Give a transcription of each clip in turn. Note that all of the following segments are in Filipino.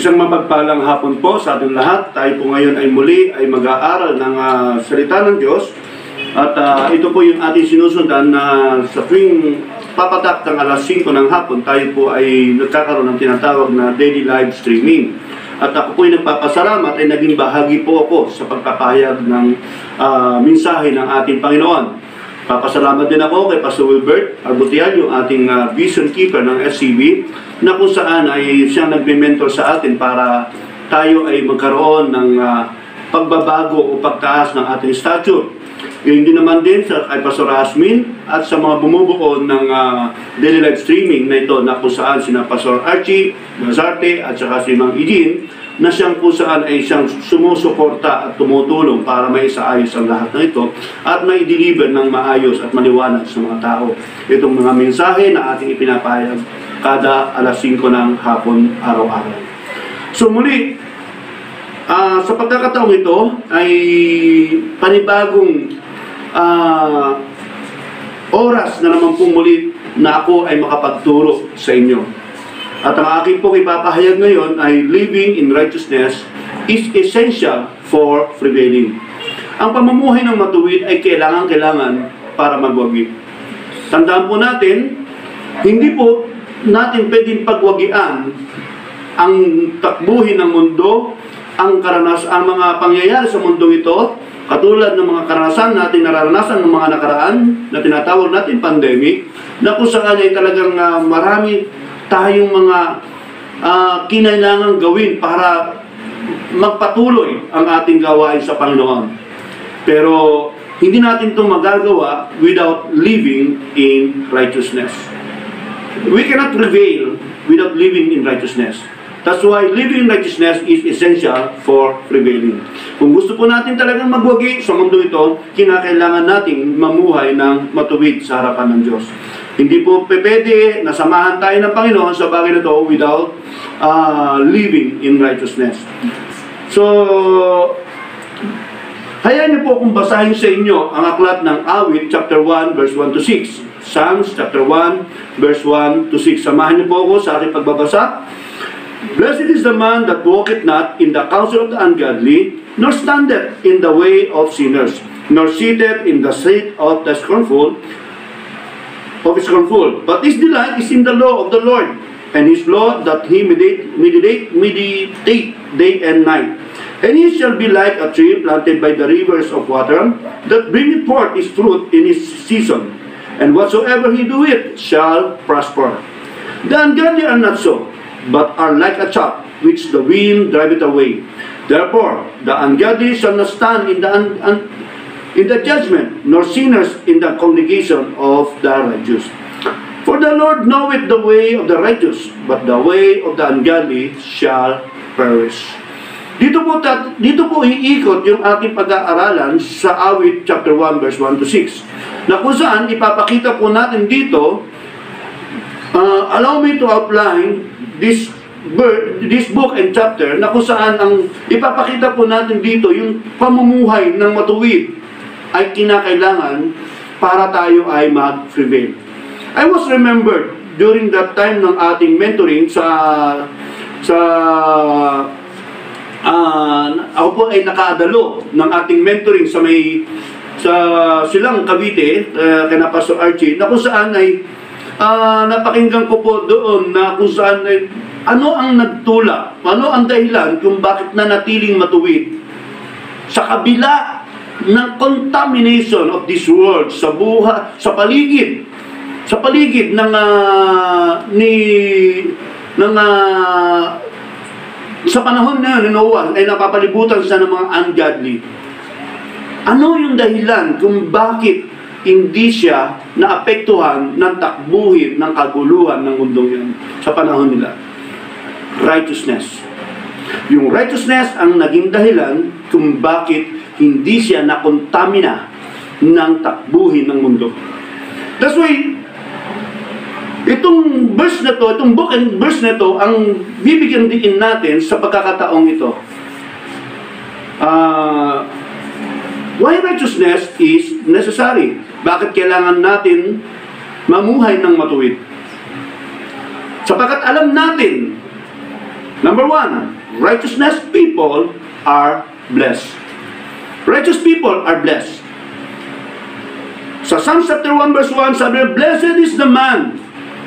Isang mapagpalang hapon po sa ating lahat. Tayo po ngayon ay muli ay mag-aaral ng ah, salita ng Diyos. At ah, ito po yung ating sinusundan na sa tuwing papatak ng alas 5 ng hapon, tayo po ay nagkakaroon ng tinatawag na daily live streaming. At ako po ay nagpapasalamat ay naging bahagi po ako sa pagpapahayag ng ah, mensahe ng ating Panginoon. Papasalamat din ako kay Pastor Wilbert Arbutian, yung ating ah, vision keeper ng SCB, na kung saan ay siya nagme-mentor sa atin para tayo ay magkaroon ng ah, pagbabago o pagtaas ng ating stature. Yun din naman din sa kay Pastor Asmin at sa mga bumubuo ng ah, daily live streaming na ito na kung saan sina Pastor Archie, Mazarte at saka si Mang Eugene na siyang kung saan ay siyang sumusuporta at tumutulong para may isaayos ang lahat ng ito at may deliver ng maayos at maliwanag sa mga tao. Itong mga mensahe na ating ipinapahayag kada alas 5 ng hapon araw-araw. So muli, ah, sa pagkakataong ito ay panibagong ah, oras na naman pong muli na ako ay makapagturo sa inyo. At ang aking pong ipapahayag ngayon ay living in righteousness is essential for prevailing. Ang pamumuhay ng matuwid ay kailangan-kailangan para magwagi. Tandaan po natin, hindi po natin pwedeng pagwagian ang takbuhin ng mundo, ang karanas ang mga pangyayari sa mundong ito, katulad ng mga karanasan natin nararanasan ng mga nakaraan na tinatawag natin pandemic, na kung saan ay talagang ah, marami tayong mga uh, kinailangan gawin para magpatuloy ang ating gawain sa Panginoon. Pero hindi natin ito magagawa without living in righteousness. We cannot prevail without living in righteousness. That's why living in righteousness is essential for prevailing. Kung gusto po natin talagang magwagi sa mundo ito, kinakailangan nating mamuhay ng matuwid sa harapan ng Diyos. Hindi po pwede na samahan tayo ng Panginoon sa bagay na ito without uh, living in righteousness. So, hayaan niyo po kung basahin sa inyo ang aklat ng Awit, chapter 1, verse 1 to 6. Psalms, chapter 1, verse 1 to 6. Samahan niyo po ako sa aking pagbabasa. Blessed is the man that walketh not in the counsel of the ungodly, nor standeth in the way of sinners, nor sitteth in the seat of the scornful, of his control. But his delight is in the law of the Lord, and his law that he meditate, meditate, meditate day and night. And he shall be like a tree planted by the rivers of water, that bringeth forth his fruit in his season. And whatsoever he doeth shall prosper. The ungodly are not so, but are like a chaff which the wind driveth away. Therefore, the ungodly shall not stand in the un- un- in the judgment, nor sinners in the congregation of the righteous. For the Lord knoweth the way of the righteous, but the way of the ungodly shall perish. Dito po, tat- dito po iikot yung ating pag-aaralan sa awit chapter 1 verse 1 to 6 na kung saan ipapakita po natin dito uh, allow me to outline this this book and chapter na kung saan ang ipapakita po natin dito yung pamumuhay ng matuwid ay kinakailangan para tayo ay mag-prevail. I was remembered during that time ng ating mentoring sa sa uh, ako po ay nakaadalo ng ating mentoring sa may sa silang Cavite uh, kina Pastor Archie na kung saan ay uh, napakinggan ko po doon na kung saan ay ano ang nagtula, ano ang dahilan kung bakit nanatiling matuwid sa kabila ng contamination of this world sa buha sa paligid sa paligid ng uh, ni ng uh, sa panahon na ni Noah ay napapalibutan siya ng mga ungodly. Ano yung dahilan kung bakit hindi siya naapektuhan ng takbuhin ng kaguluhan ng mundong yan sa panahon nila? Righteousness. Yung righteousness ang naging dahilan kung bakit hindi siya nakontamina ng takbuhin ng mundo. That's why Itong verse na to, itong book and verse na to, ang bibigyan din natin sa pagkakataong ito. Uh, why righteousness is necessary? Bakit kailangan natin mamuhay ng matuwid? Sapagkat alam natin, number one, righteousness people are blessed. Righteous people are blessed. Sa Psalm chapter 1 verse 1, sabi, Blessed is the man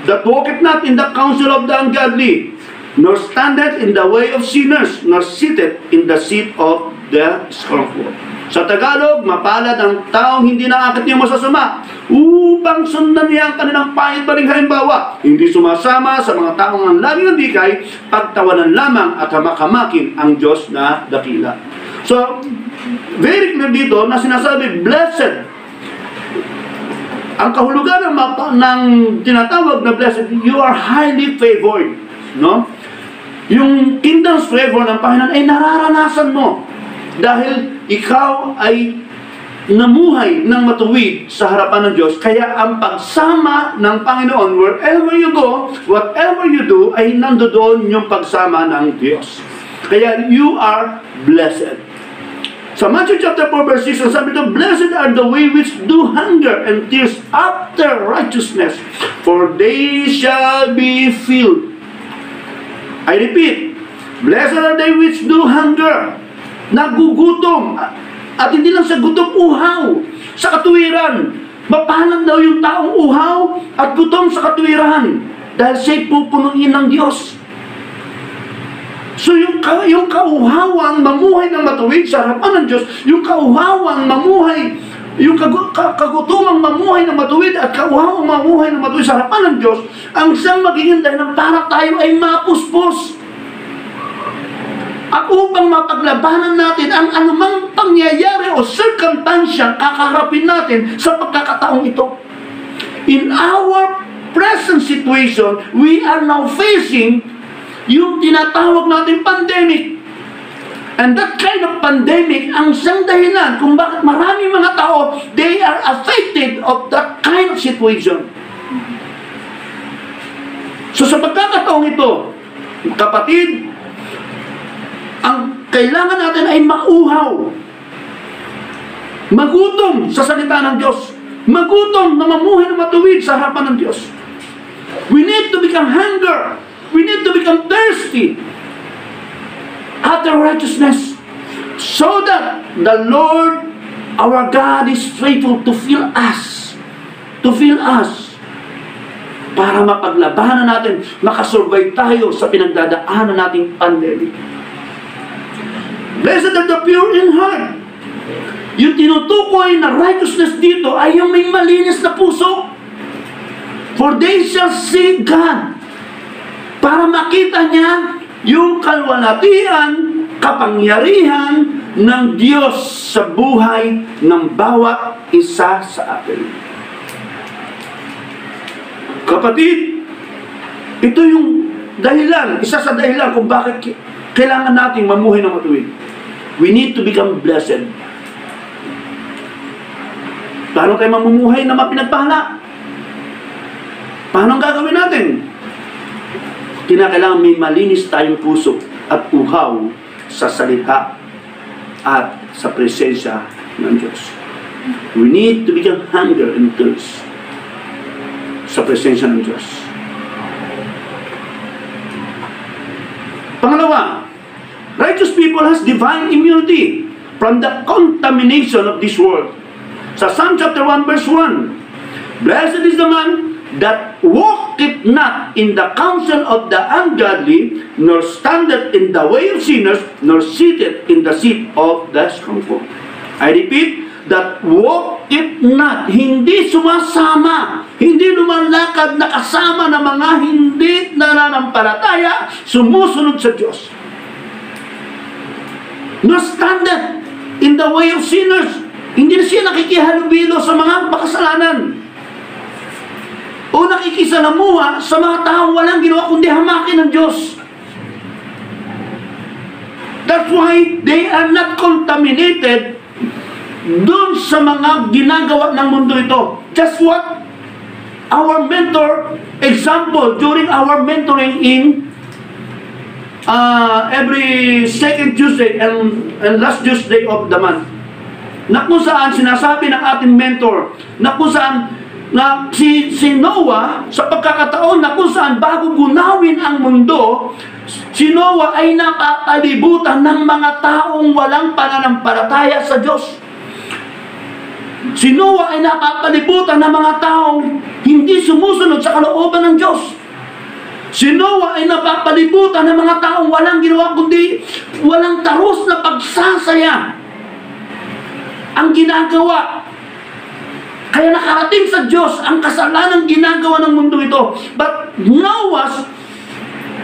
that walketh not in the counsel of the ungodly, nor standeth in the way of sinners, nor sitteth in the seat of the scornful. Sa Tagalog, mapalad ang taong hindi nakakit niya masasama upang sundan niya ang kanilang pahit baling halimbawa. Hindi sumasama sa mga taong ang laging nandikay, pagtawanan lamang at hamakamakin ang Diyos na dakila. So, very clear dito na sinasabi, blessed ang kahulugan ng, ng tinatawag na blessed, you are highly favored. No? Yung kingdom's favor ng Panginoon ay nararanasan mo dahil ikaw ay namuhay ng matuwid sa harapan ng Diyos. Kaya ang pagsama ng Panginoon, wherever you go, whatever you do, ay nandoon yung pagsama ng Diyos. Kaya you are blessed. Sa Matthew chapter 4 verse 6, sabi ito, Blessed are the way which do hunger and thirst after righteousness, for they shall be filled. I repeat, Blessed are they which do hunger, nagugutom, at hindi lang sa gutom, uhaw, sa katuwiran. Mapalang daw yung taong uhaw at gutom sa katuwiran dahil siya'y pupunuin ng Diyos. So yung, ka, yung kauhawang mamuhay ng matuwid sa harapan ng Diyos, yung kauhawang mamuhay, yung kagu, ka, kagutumang mamuhay ng matuwid at kauhawang mamuhay ng matuwid sa harapan ng Diyos, ang siyang magiging dahilan para tayo ay mapuspos. At upang mapaglabanan natin ang anumang pangyayari o circumstansya kakaharapin natin sa pagkakataong ito. In our present situation, we are now facing yung tinatawag natin pandemic. And that kind of pandemic, ang siyang dahilan kung bakit maraming mga tao, they are affected of that kind of situation. So sa pagkakataong ito, kapatid, ang kailangan natin ay mauhaw. Magutom sa salita ng Diyos. Magutom na mamuhay na matuwid sa harapan ng Diyos. We need to become hunger. We need to become thirsty after righteousness so that the Lord our God is faithful to fill us. To fill us para mapaglabanan natin, makasurvive tayo sa pinagdadaanan nating pandemic. Blessed are the pure in heart. Yung tinutukoy na righteousness dito ay yung may malinis na puso. For they shall see God. Para makita niya yung kalwalatian, kapangyarihan ng Diyos sa buhay ng bawat isa sa atin. Kapatid, ito yung dahilan, isa sa dahilan kung bakit kailangan nating mamuhay ng matuwid. We need to become blessed. Paano tayo mamumuhay na mapinagpahala? Paano ang gagawin natin? Kinakailangan may malinis tayong puso at uhaw sa salita at sa presensya ng Diyos. We need to become hunger and thirst sa presensya ng Diyos. Pangalawa, Righteous people has divine immunity from the contamination of this world. Sa Psalm chapter 1 verse 1, Blessed is the man that walketh not in the counsel of the ungodly, nor standeth in the way of sinners, nor sitteth in the seat of the scornful. I repeat, that walketh not, hindi sumasama, hindi lumalakad na kasama ng mga hindi nananampalataya, sumusunod sa Diyos nor standeth in the way of sinners. Hindi na siya nakikihalubilo sa mga makasalanan. O nakikisalamuha sa mga taong walang ginawa kundi hamakin ng Diyos. That's why they are not contaminated dun sa mga ginagawa ng mundo ito. Just what our mentor, example, during our mentoring in uh, every second Tuesday and, and last Tuesday of the month. Na kung saan sinasabi ng ating mentor, na kung saan na si, si Noah sa pagkakataon na kung saan bago gunawin ang mundo, Si Noah ay napapalibutan ng mga taong walang pananampalataya sa Diyos. Si Noah ay napapalibutan ng mga taong hindi sumusunod sa kalooban ng Diyos. Si Noah ay napapalibutan ng mga taong walang ginawa kundi walang taros na pagsasaya ang ginagawa. Kaya nakarating sa Diyos ang kasalanan ginagawa ng mundo ito. But Noah's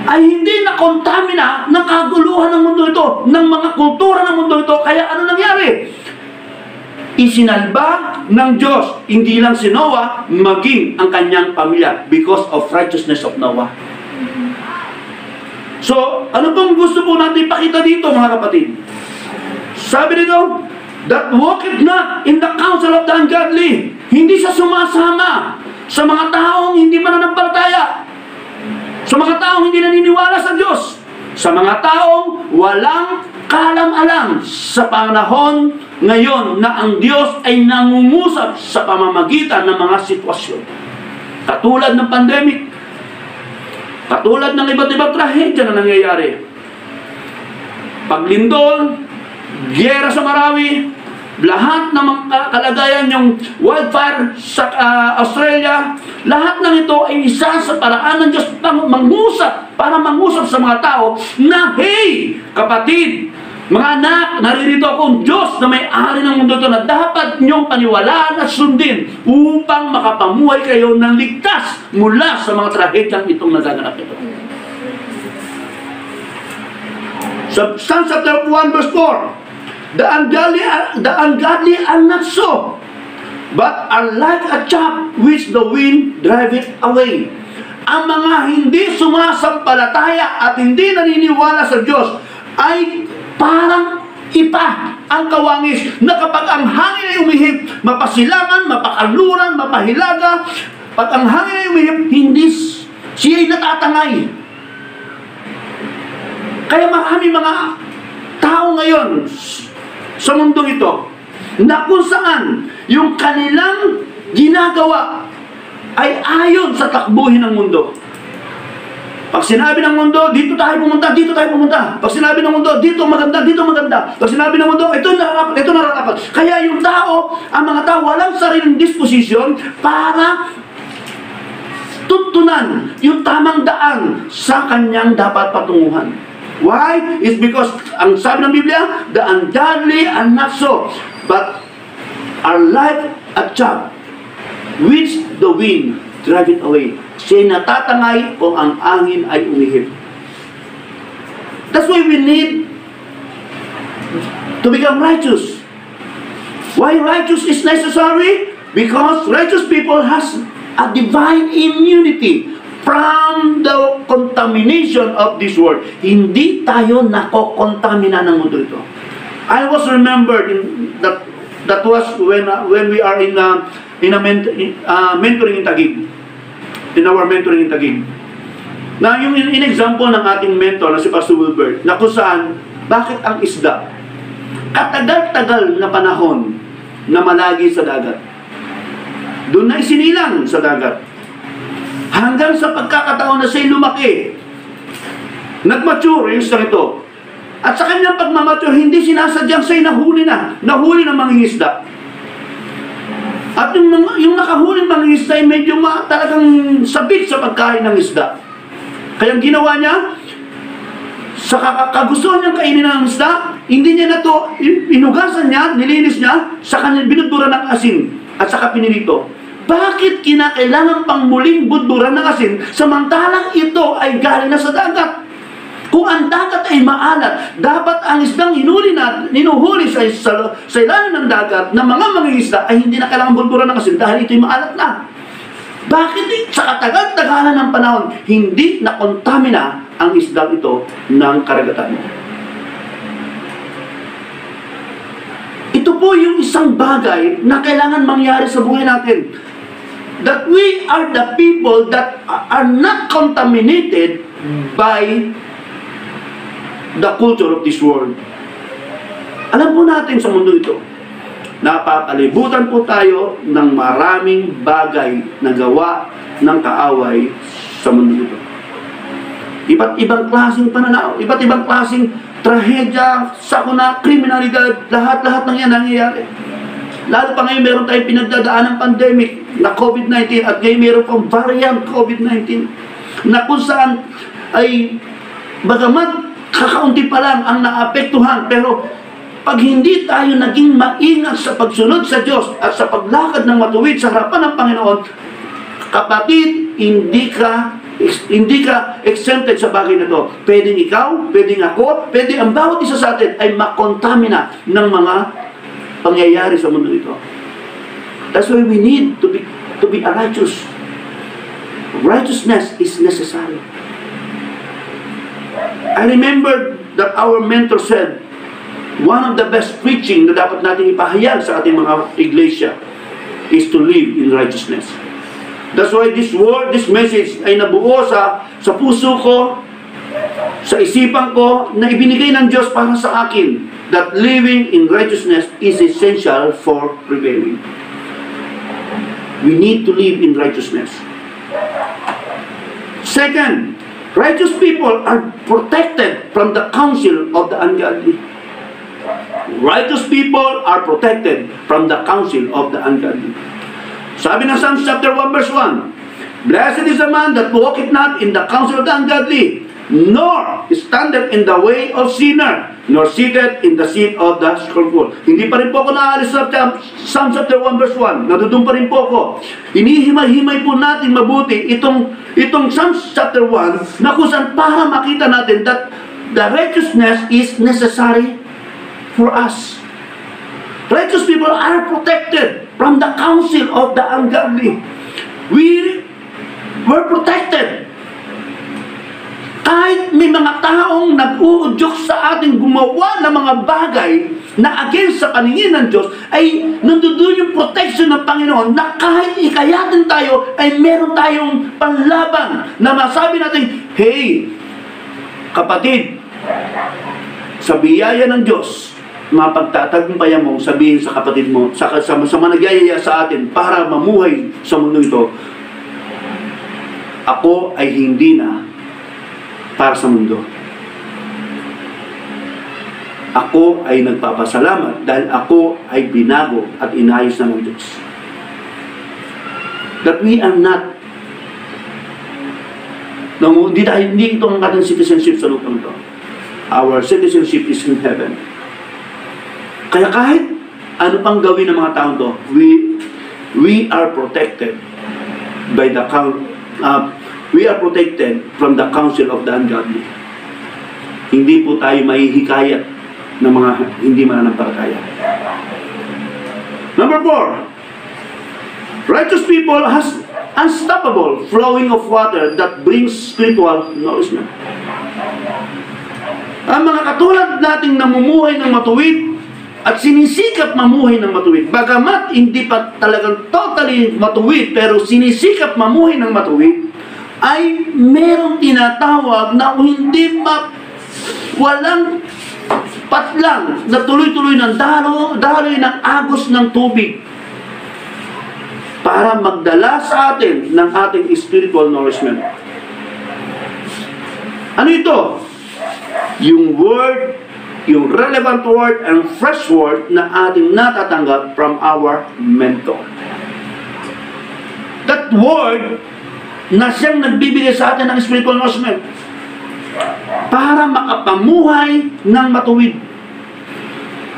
ay hindi na kontamina ng kaguluhan ng mundo ito, ng mga kultura ng mundo ito. Kaya ano nangyari? Isinalba ng Diyos, hindi lang si Noah, maging ang kanyang pamilya because of righteousness of Noah. So, ano pong gusto po natin ipakita dito mga kapatid? Sabi dito, that walketh not in the counsel of the ungodly. Hindi siya sumasama sa mga taong hindi mananampalataya. Sa mga taong hindi naniniwala sa Diyos. Sa mga taong walang kalam-alam sa panahon ngayon na ang Diyos ay nangungusap sa pamamagitan ng mga sitwasyon. Katulad ng pandemic, katulad ng iba't ibang trahedya na nangyayari. Paglindol, gyera sa Marawi, lahat ng mga kalagayan yung wildfire sa uh, Australia, lahat ng ito ay isa sa paraan ng Diyos pang mangusap, para mangusap sa mga tao na, hey, kapatid, mga anak, naririto akong Diyos na may-ari ng mundo ito na dapat niyong paniwalaan at sundin upang makapamuhay kayo ng ligtas mula sa mga trahedyang itong nagaganap ito. Sa Psalm chapter 1 verse 4, The ungodly, the ungodly are not so, but are like a chaff which the wind driveth away. Ang mga hindi sumasampalataya at hindi naniniwala sa Diyos ay parang ipa ang kawangis na kapag ang hangin ay umihip, mapasilangan, mapakaluran, mapahilaga, pag ang hangin ay umihip, hindi siya ay natatangay. Kaya marami mga tao ngayon, sa mundong ito na kung saan yung kanilang ginagawa ay ayon sa takbuhin ng mundo. Pag sinabi ng mundo, dito tayo pumunta, dito tayo pumunta. Pag sinabi ng mundo, dito maganda, dito maganda. Pag sinabi ng mundo, ito nararapat, ito nararapat. Kaya yung tao, ang mga tao, walang sariling disposisyon para tutunan yung tamang daan sa kanyang dapat patunguhan. Why? It's because, ang sabi ng Biblia, the ungodly are not so, but are like a chaff, which the wind drive it away. Siya natatangay o ang angin ay umihip. That's why we need to become righteous. Why righteous is necessary? Because righteous people has a divine immunity from the contamination of this world. Hindi tayo nakokontamina ng mundo ito. I was remembered in that that was when uh, when we are in uh, in a ment uh, mentoring in Taguig. In our mentoring in Taguig. Na yung in, in example ng ating mentor na si Pastor Wilbert, na kung saan, bakit ang isda? Katagal-tagal na panahon na malagi sa dagat. Doon na isinilang sa dagat. Hanggang sa pagkakataon na siya'y lumaki. Nag-mature yung isang ito. At sa kanyang pagmamature, hindi sinasadyang siya'y nahuli na. Nahuli ng mangingisda. At yung, yung nakahuling mangingisda ay medyo ma, talagang sabit sa pagkain ng isda. Kaya ginawa niya, sa kagustuhan niyang kainin ng isda, hindi niya na to, inugasan niya, nilinis niya, sa kanya binudura ng asin at saka pinirito. Bakit kinakailangan pang muling budburan ng asin samantalang ito ay galing na sa dagat? Kung ang dagat ay maalat, dapat ang isdang hinuli na, ninuhuli sa, sa, sa ilalim ng dagat na mga mangingisda ay hindi na kailangan budburan ng asin dahil ito'y maalat na. Bakit sa katagal-tagalan ng panahon, hindi nakontamina ang isdang ito ng karagatan? Ito po yung isang bagay na kailangan mangyari sa buhay natin that we are the people that are not contaminated by the culture of this world. Alam po natin sa mundo ito, napapalibutan po tayo ng maraming bagay na gawa ng kaaway sa mundo ito. Iba't ibang klaseng pananaw, iba't ibang klaseng trahedya, sakuna, kriminalidad, lahat-lahat ng yan nangyayari. Lalo pa ngayon meron tayong pinagdadaan ng pandemic na COVID-19 at ngayon meron pang variant COVID-19 na kung saan ay bagamat kakaunti pa lang ang naapektuhan pero pag hindi tayo naging maingat sa pagsunod sa Diyos at sa paglakad ng matuwid sa harapan ng Panginoon, kapatid, hindi ka hindi ka exempted sa bagay na to. Pwedeng ikaw, pwedeng ako, pwede ang bawat isa sa atin ay makontamina ng mga pangyayari sa mundo ito. That's why we need to be to be a righteous. Righteousness is necessary. I remember that our mentor said, one of the best preaching na dapat natin ipahayag sa ating mga iglesia is to live in righteousness. That's why this word, this message ay nabuo sa, sa puso ko, sa isipan ko, na ibinigay ng Diyos para sa akin that living in righteousness is essential for prevailing. We need to live in righteousness. Second, righteous people are protected from the counsel of the ungodly. Righteous people are protected from the counsel of the ungodly. Sabi ng Psalms chapter 1 verse 1, Blessed is the man that walketh not in the counsel of the ungodly, nor standeth in the way of sinner, nor seated in the seat of the scornful. Hindi pa rin po ako naalis sa Psalm chapter 1 verse 1. Nadudun pa rin po ako. Inihimay-himay po natin mabuti itong, itong Psalms chapter 1 na kung saan para makita natin that the righteousness is necessary for us. Righteous people are protected from the counsel of the ungodly. We were protected. Kahit may mga taong nag-uudyok sa ating gumawa ng mga bagay na against sa paningin ng Diyos, ay nandoon yung protection ng Panginoon na kahit ikayatin tayo, ay meron tayong panlaban na masabi natin, Hey, kapatid, sa biyaya ng Diyos, mapagtatagumpayan mo, sabihin sa kapatid mo, sa, sa, sa mga nagyayaya sa atin para mamuhay sa mundo ito, ako ay hindi na para sa mundo. Ako ay nagpapasalamat dahil ako ay binago at inayos na ng Diyos. That we are not no, hindi, dahil hindi ito ang ating citizenship sa lupang ito. Our citizenship is in heaven. Kaya kahit ano pang gawin ng mga taong to, we, we are protected by the count, uh, we are protected from the counsel of the ungodly. Hindi po tayo mahihikayat ng mga hindi mananampalataya. Number four, righteous people has unstoppable flowing of water that brings spiritual nourishment. Ang mga katulad nating namumuhay ng matuwid at sinisikap mamuhay ng matuwid. Bagamat hindi pa talagang totally matuwid, pero sinisikap mamuhay ng matuwid, ay merong tinatawag na hindi ma walang patlang na tuloy-tuloy ng dalo, daloy ng agos ng tubig para magdala sa atin ng ating spiritual nourishment. Ano ito? Yung word yung relevant word and fresh word na ating natatanggap from our mentor. That word na siyang nagbibigay sa atin ng spiritual nourishment para makapamuhay ng matuwid.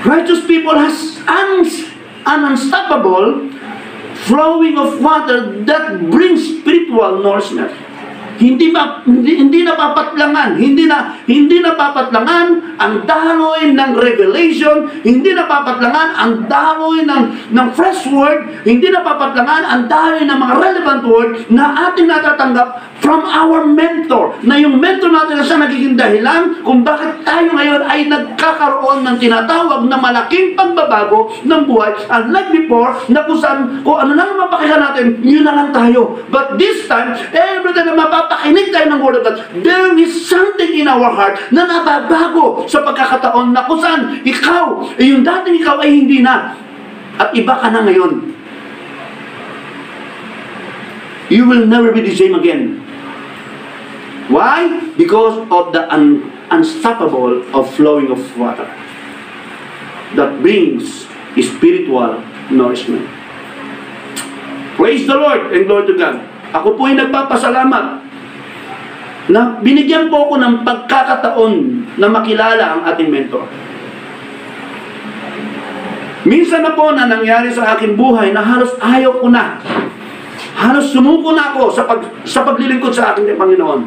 Righteous people has an, an unstoppable flowing of water that brings spiritual nourishment. Hindi ma, hindi, hindi napapatlangan, hindi na hindi napapatlangan ang daloy ng revelation, hindi napapatlangan ang daloy ng ng fresh word, hindi napapatlangan ang daloy ng mga relevant word na ating natatanggap from our mentor. Na yung mentor natin na siya nagiging dahilan kung bakit tayo ngayon ay nagkakaroon ng tinatawag na malaking pagbabago ng buhay. Unlike before, na kung saan, kung ano lang mapakinggan natin, yun na lang tayo. But this time, every time na mapapakinig tayo ng Word of God, there is something in our heart na nababago sa pagkakataon na kung saan ikaw, eh, yung dating ikaw ay hindi na. At iba ka na ngayon. You will never be the same again. Why? Because of the un- unstoppable of flowing of water that brings spiritual nourishment. Praise the Lord and glory to God. Ako po ay nagpapasalamat na binigyan po ako ng pagkakataon na makilala ang ating mentor. Minsan na po na nangyari sa aking buhay na halos ayaw ko na. Halos sumuko na ako sa, pag, sa paglilingkod sa ating Panginoon.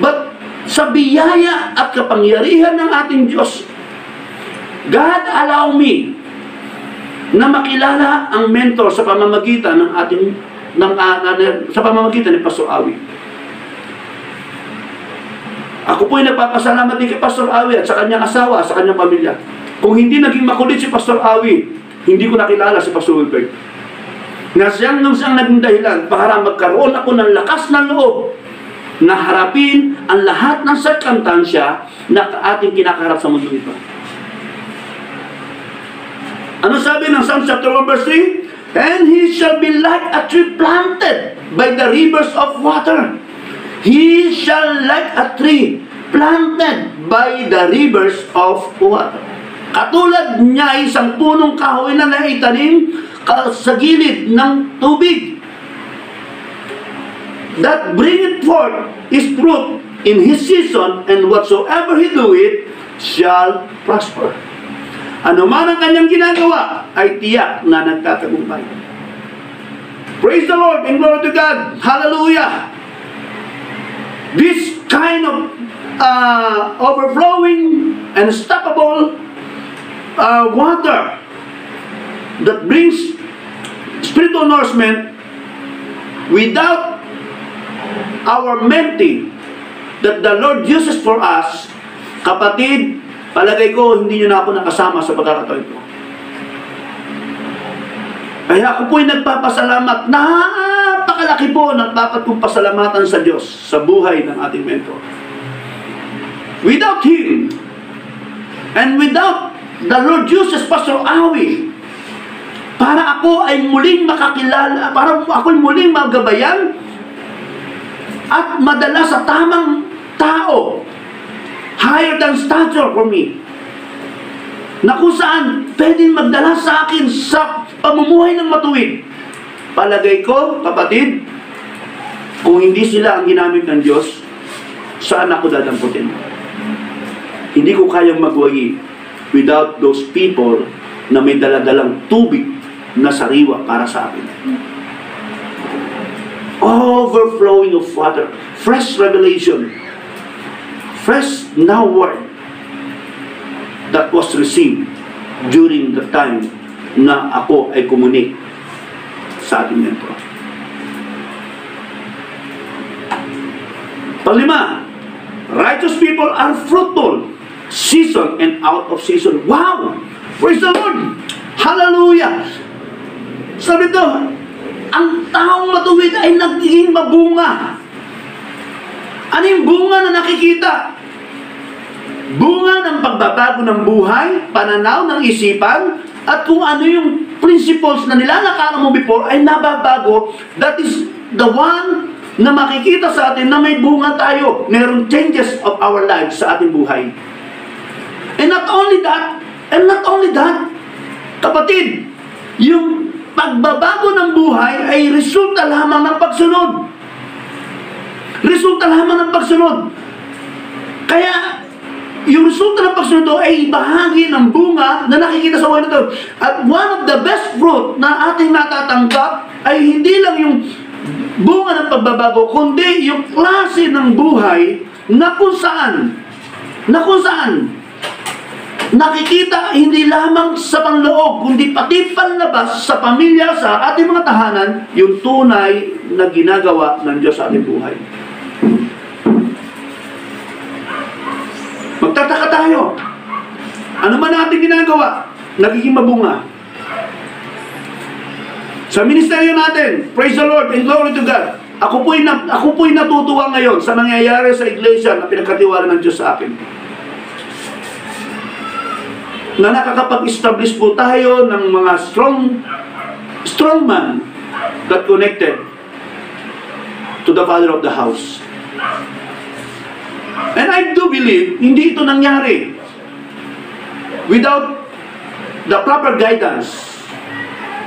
But sa biyaya at kapangyarihan ng ating Diyos, God allow me na makilala ang mentor sa pamamagitan ng ating ng, uh, sa pamamagitan ni Pastor Awi. Ako po ay nagpapasalamat din kay Pastor Awi at sa kanyang asawa, sa kanyang pamilya. Kung hindi naging makulit si Pastor Awi, hindi ko nakilala si Pastor Wilberg. Na siyang nung siyang naging dahilan para magkaroon ako ng lakas ng loob na harapin ang lahat ng circumstansya na ating kinakaharap sa mundo ito. Ano sabi ng Psalm chapter 1 verse 3? And he shall be like a tree planted by the rivers of water. He shall like a tree planted by the rivers of water. Katulad niya isang punong kahoy na naitanim sa gilid ng tubig that bringeth forth his fruit in his season, and whatsoever he doeth shall prosper. Ano man ang kanyang ginagawa, ay tiyak na nagtatagumpay. Praise the Lord and glory to God. Hallelujah. This kind of uh, overflowing and stoppable uh, water that brings spiritual nourishment without our mentee that the Lord uses for us, kapatid, palagay ko, hindi nyo na ako nakasama sa pagkakataon ko. Kaya ako po'y nagpapasalamat. Napakalaki po ng dapat kong pasalamatan sa Diyos sa buhay ng ating mentor. Without Him, and without the Lord Jesus Pastor Awi, para ako ay muling makakilala, para ako ay muling magabayan, at madala sa tamang tao, higher than stature for me, na kung saan pwedeng magdala sa akin sa pamumuhay ng matuwid. Palagay ko, kapatid, kung hindi sila ang ginamit ng Diyos, saan ako dadamputin? Hindi ko kayang magwagi without those people na may daladalang tubig na sariwa para sa akin. Overflowing of water, fresh revelation, fresh now word that was received during the time na ako ay kumunik sa ating mentor. Panglima, righteous people are fruitful, season and out of season. Wow! Praise the Lord! Hallelujah! Sabi to, ang taong matuwid ay nagiging mabunga. Ano yung bunga na nakikita? Bunga ng pagbabago ng buhay, pananaw ng isipan, at kung ano yung principles na nilalakaran mo before ay nababago, that is the one na makikita sa atin na may bunga tayo. Merong changes of our lives sa ating buhay. And not only that, and not only that, kapatid, yung pagbabago ng buhay ay resulta lamang ng pagsunod. Resulta lamang ng pagsunod. Kaya, yung resulta ng pagsunod ay bahagi ng bunga na nakikita sa buhay na ito. At one of the best fruit na ating natatanggap ay hindi lang yung bunga ng pagbabago, kundi yung klase ng buhay na kung saan, na kung saan, nakikita hindi lamang sa panloob, kundi pati panlabas sa pamilya, sa ating mga tahanan, yung tunay na ginagawa ng Diyos sa ating buhay. Magtataka tayo. Ano man natin ginagawa, nagiging mabunga. Sa ministeryo natin, praise the Lord and glory to God. Ako po'y, na, ako po'y natutuwa ngayon sa nangyayari sa iglesia na pinagkatiwala ng Diyos sa akin. Na nakakapag-establish po tayo ng mga strong strong man that connected to the father of the house. And I do believe, hindi ito nangyari without the proper guidance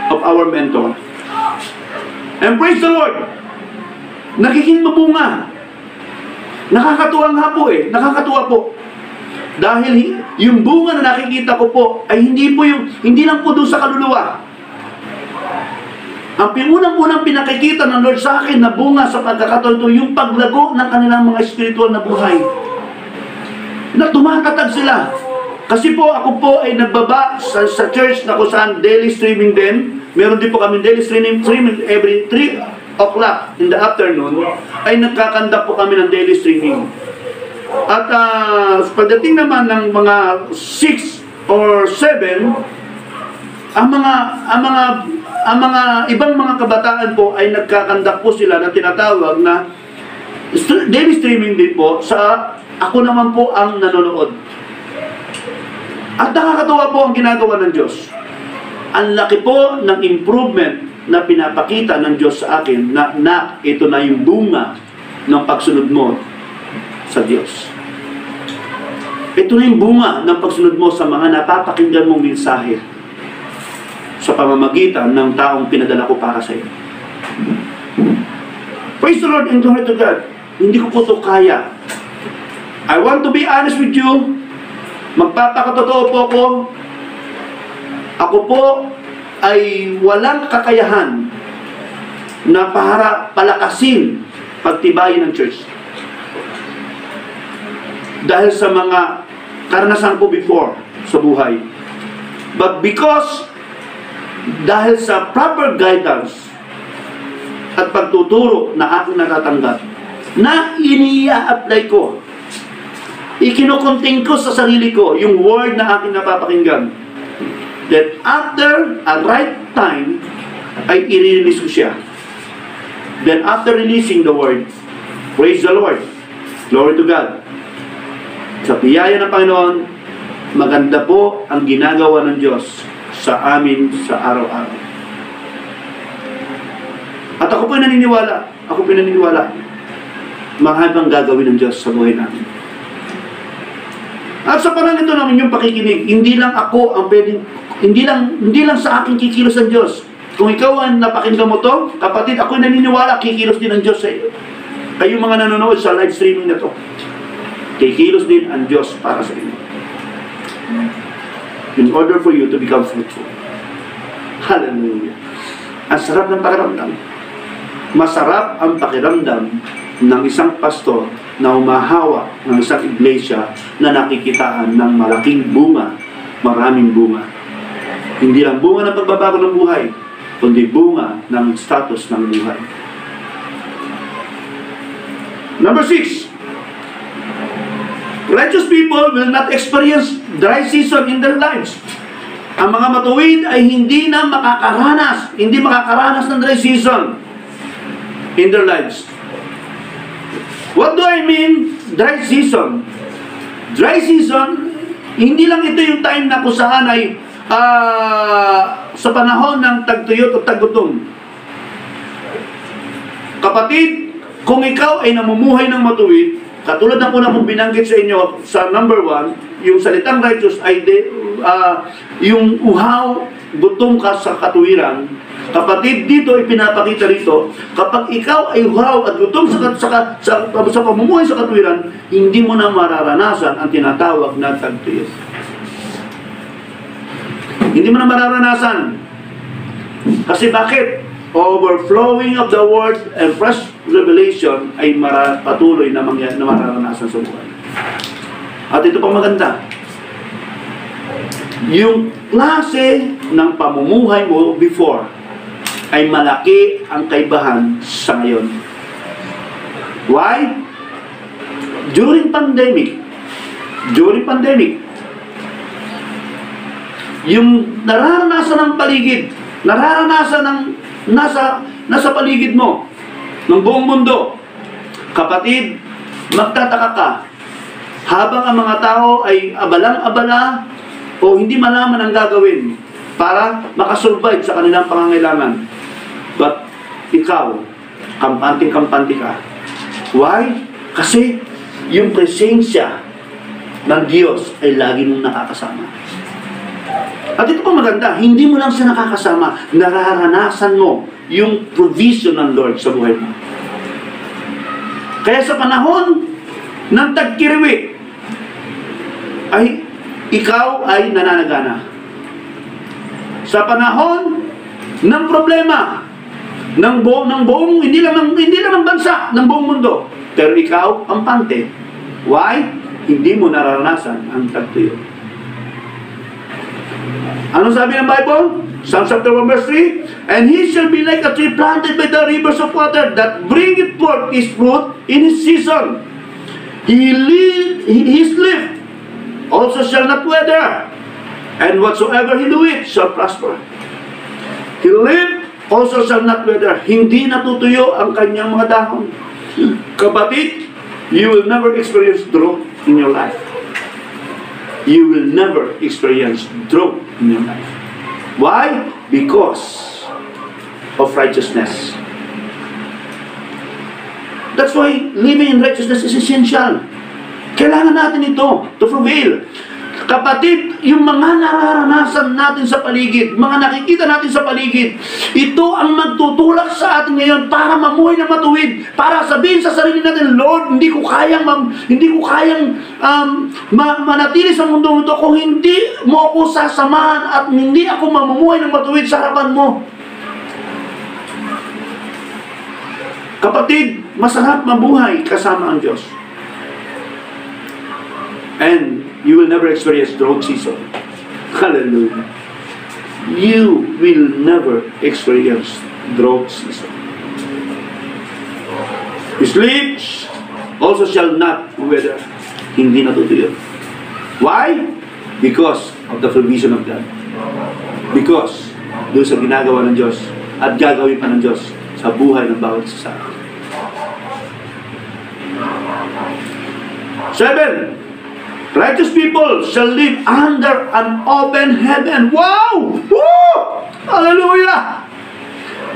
of our mentor. And praise the Lord, nagiging mabunga. Nakakatuwa nga po eh, nakakatuwa po. Dahil hi- yung bunga na nakikita ko po ay hindi po yung, hindi lang po doon sa kaluluwa. Ang pinunang-unang pinakikita ng Lord sa akin na bunga sa pagkakataon ito, yung paglago ng kanilang mga spiritual na buhay. Na tumatatag sila. Kasi po ako po ay nagbaba sa, sa church na kung saan daily streaming din. Meron din po kami daily streaming, streaming every 3 o'clock in the afternoon ay nagkakanda po kami ng daily streaming. At ah, pagdating naman ng mga 6 or 7, ang mga ang mga ang mga ibang mga kabataan po ay nagkakandak po sila ng tinatawag na daily streaming din po sa ako naman po ang nanonood. At nakakatuwa po ang ginagawa ng Diyos. Ang laki po ng improvement na pinapakita ng Diyos sa akin na, na ito na yung bunga ng pagsunod mo sa Diyos. Ito na yung bunga ng pagsunod mo sa mga napapakinggan mong mensahe sa pamamagitan ng taong pinadala ko para sa iyo. Praise the Lord and glory to God. Hindi ko po ito kaya. I want to be honest with you. Magpapakatotoo po ako. Ako po ay walang kakayahan na para palakasin pagtibayin ng church. Dahil sa mga karanasan ko before sa buhay. But because dahil sa proper guidance at pagtuturo na aking natatanggap, na ini-apply ko, ikinukonting ko sa sarili ko yung word na aking napapakinggan. That after a right time, ay i-release ko siya. Then after releasing the word, praise the Lord. Glory to God. Sa biyaya ng Panginoon, maganda po ang ginagawa ng Diyos sa amin sa araw-araw. At ako po naniniwala, ako po naniniwala, marami pang gagawin ng Diyos sa buhay namin. At sa parang ito naman yung pakikinig, hindi lang ako ang pwedeng, hindi lang, hindi lang sa akin kikilos ang Diyos. Kung ikaw ang napakinggan mo to, kapatid, ako naniniwala, kikilos din ang Diyos sa iyo. Kayo mga nanonood sa live streaming na to, kikilos din ang Diyos para sa inyo. In order for you to become fruitful. Hallelujah. Ang sarap ng pakiramdam. Masarap ang pakiramdam ng isang pastor na umahawa ng isang iglesia na nakikitaan ng malaking bunga, maraming bunga. Hindi lang bunga ng pagbabago ng buhay, kundi bunga ng status ng buhay. Number six, righteous people will not experience dry season in their lives. Ang mga matuwid ay hindi na makakaranas, hindi makakaranas ng dry season in their lives. What do I mean dry season? Dry season, hindi lang ito yung time na kung saan ay ah, sa panahon ng tagtuyot o tagutom. Kapatid, kung ikaw ay namumuhay ng matuwid, katulad ng una kong binanggit sa inyo sa number one, yung salitang righteous ay de, ah, yung uhaw, gutom ka sa katuwiran, kapatid, dito ipinapakita rito, kapag ikaw ay uhaw at gutom sa, sa, sa, sa pamumuhay sa katuwiran, hindi mo na mararanasan ang tinatawag na tagtuyot. Hindi mo na mararanasan. Kasi bakit? Overflowing of the word and fresh revelation ay mara, patuloy na, mangya, na mararanasan sa buhay. At ito pang maganda. Yung klase ng pamumuhay mo before ay malaki ang kaibahan sa ngayon. Why? During pandemic, during pandemic, yung nararanasan ng paligid, nararanasan ng nasa nasa paligid mo ng buong mundo. Kapatid, magtataka ka habang ang mga tao ay abalang-abala o hindi malaman ang gagawin para makasurvive sa kanilang pangangailangan. But ikaw, kampanting-kampante ka. Why? Kasi yung presensya ng Diyos ay lagi mong nakakasama. At ito pa maganda, hindi mo lang siya nakakasama, nararanasan mo yung provision ng Lord sa buhay mo. Kaya sa panahon ng tagkiriwi, ay ikaw ay nananagana. Sa panahon ng problema, ng buong, ng buong hindi lang ng, hindi lang ng bansa, ng buong mundo, pero ikaw ang pante. Why? Hindi mo nararanasan ang tagtuyo. Ano sabi ng Bible? Psalm chapter 1 verse 3, And he shall be like a tree planted by the rivers of water that bringeth forth his fruit in his season. He lead, his leaf also shall not wither, and whatsoever he doeth shall prosper. He live also shall not wither. Hindi natutuyo ang kanyang mga dahon. Kapatid, you will never experience drought in your life. You will never experience drought in your life. Why? Because of righteousness. That's why living in righteousness is essential. Kailangan natin ito to prevail. Kapatid, yung mga nararanasan natin sa paligid, mga nakikita natin sa paligid, ito ang magtutulak sa atin ngayon para mamuhay na matuwid, para sabihin sa sarili natin, Lord, hindi ko kayang mam, hindi ko kayang um, ma- manatili sa mundo ito kung hindi mo ako sasamahan at hindi ako mamumuhay ng matuwid sa harapan mo. Kapatid, masarap mabuhay kasama ang Diyos. And you will never experience drought season. Hallelujah. You will never experience drought season. His also shall not wither. Hindi natutuyo. Why? Because of the provision of God. Because doon sa ginagawa ng Diyos at gagawin pa ng Diyos sa buhay ng bawat sa. Seven, righteous people shall live under an open heaven. Wow! Woo! Hallelujah!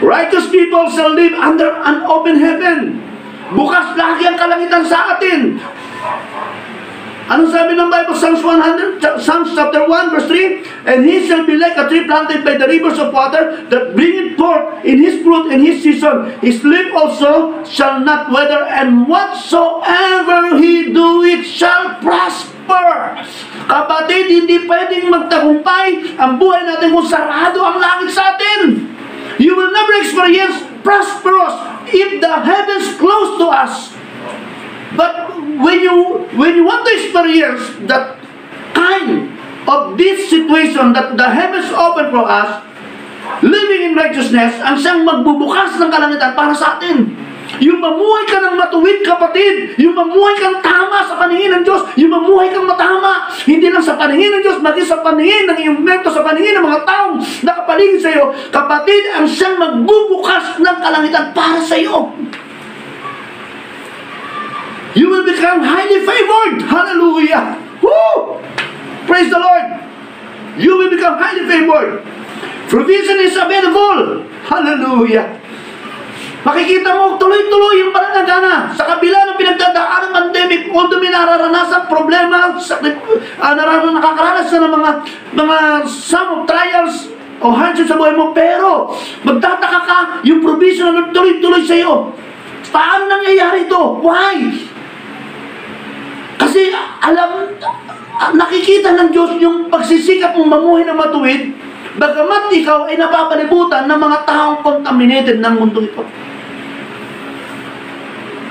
Righteous people shall live under an open heaven. Bukas lagi ang kalangitan sa atin. Ano sabi ng Bible? Psalms 100, Psalms chapter 1, verse 3, And he shall be like a tree planted by the rivers of water that bringeth forth in his fruit in his season. His leaf also shall not wither, and whatsoever he doeth shall prosper. Kapatid, hindi pwedeng magtagumpay ang buhay natin kung sarado ang langit sa atin. You will never experience prosperous if the heavens close to us. But when you when you want to experience that kind of this situation that the heavens open for us, living in righteousness, ang siyang magbubukas ng kalangitan para sa atin. Yung mamuhay ka ng matuwid, kapatid. Yung mamuhay kang tama sa paningin ng Diyos. Yung mamuhay kang matama. Hindi lang sa paningin ng Diyos, maging sa paningin ng iyong mento, sa paningin ng mga taong nakapaligid sa iyo. Kapatid, ang siyang magbubukas ng kalangitan para sa iyo. You will become highly favored. Hallelujah. Woo! Praise the Lord. You will become highly favored. Provision is available. Hallelujah. Makikita mo, tuloy-tuloy yung pananagana. Sa kabila ng pinagdadaan ng pandemic, although may nararanasan problema, sakit, uh, nararan, nakakaranas na ng mga, mga some of trials o hardship sa buhay mo, pero magtataka ka, yung provision na tuloy-tuloy sa iyo. Paano nangyayari ito? Why? Kasi alam, nakikita ng Diyos yung pagsisikap mong mamuhay na matuwid, bagamat ikaw ay napapalibutan ng mga taong contaminated ng mundo ito.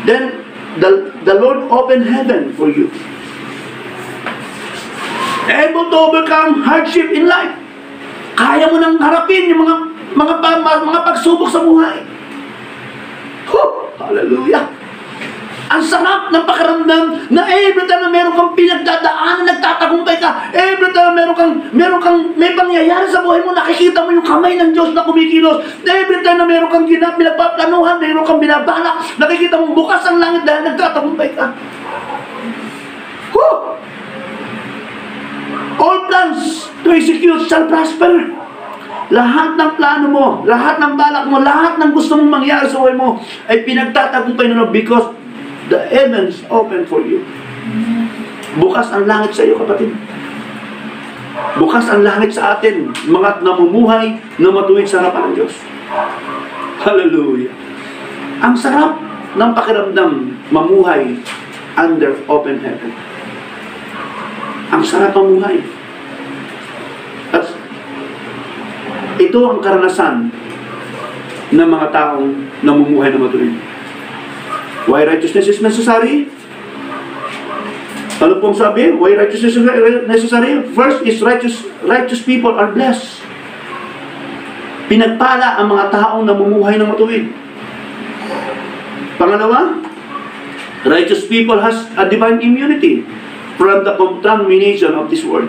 Then, the, the Lord opened heaven for you. Able to overcome hardship in life. Kaya mo nang harapin yung mga mga mga, mga pagsubok sa buhay. Huh, hallelujah. Ang sarap ng pakiramdam na every time na meron kang pinagdadaanan, nagtatagumpay ka, every time na meron kang, meron kang, may pangyayari sa buhay mo, nakikita mo yung kamay ng Diyos na kumikilos. Every time na meron kang gina, pinagpaplanuhan, meron kang binabalak, nakikita mo bukas ang langit dahil nagtatagumpay ka. Whew! All plans to execute shall prosper. Lahat ng plano mo, lahat ng balak mo, lahat ng gusto mong mangyari sa buhay mo ay pinagtatagumpay na because the heavens open for you. Bukas ang langit sa iyo, kapatid. Bukas ang langit sa atin, mga namumuhay na matuwid sa harapan ng Diyos. Hallelujah. Ang sarap ng pakiramdam mamuhay under open heaven. Ang sarap mamuhay. At ito ang karanasan ng mga taong namumuhay na matuwid. Why righteousness is necessary? Ano pong sabi? Why righteousness is necessary? First is righteous, righteous people are blessed. Pinagpala ang mga taong namumuhay ng matuwid. Pangalawa, righteous people has a divine immunity from the contamination of this world.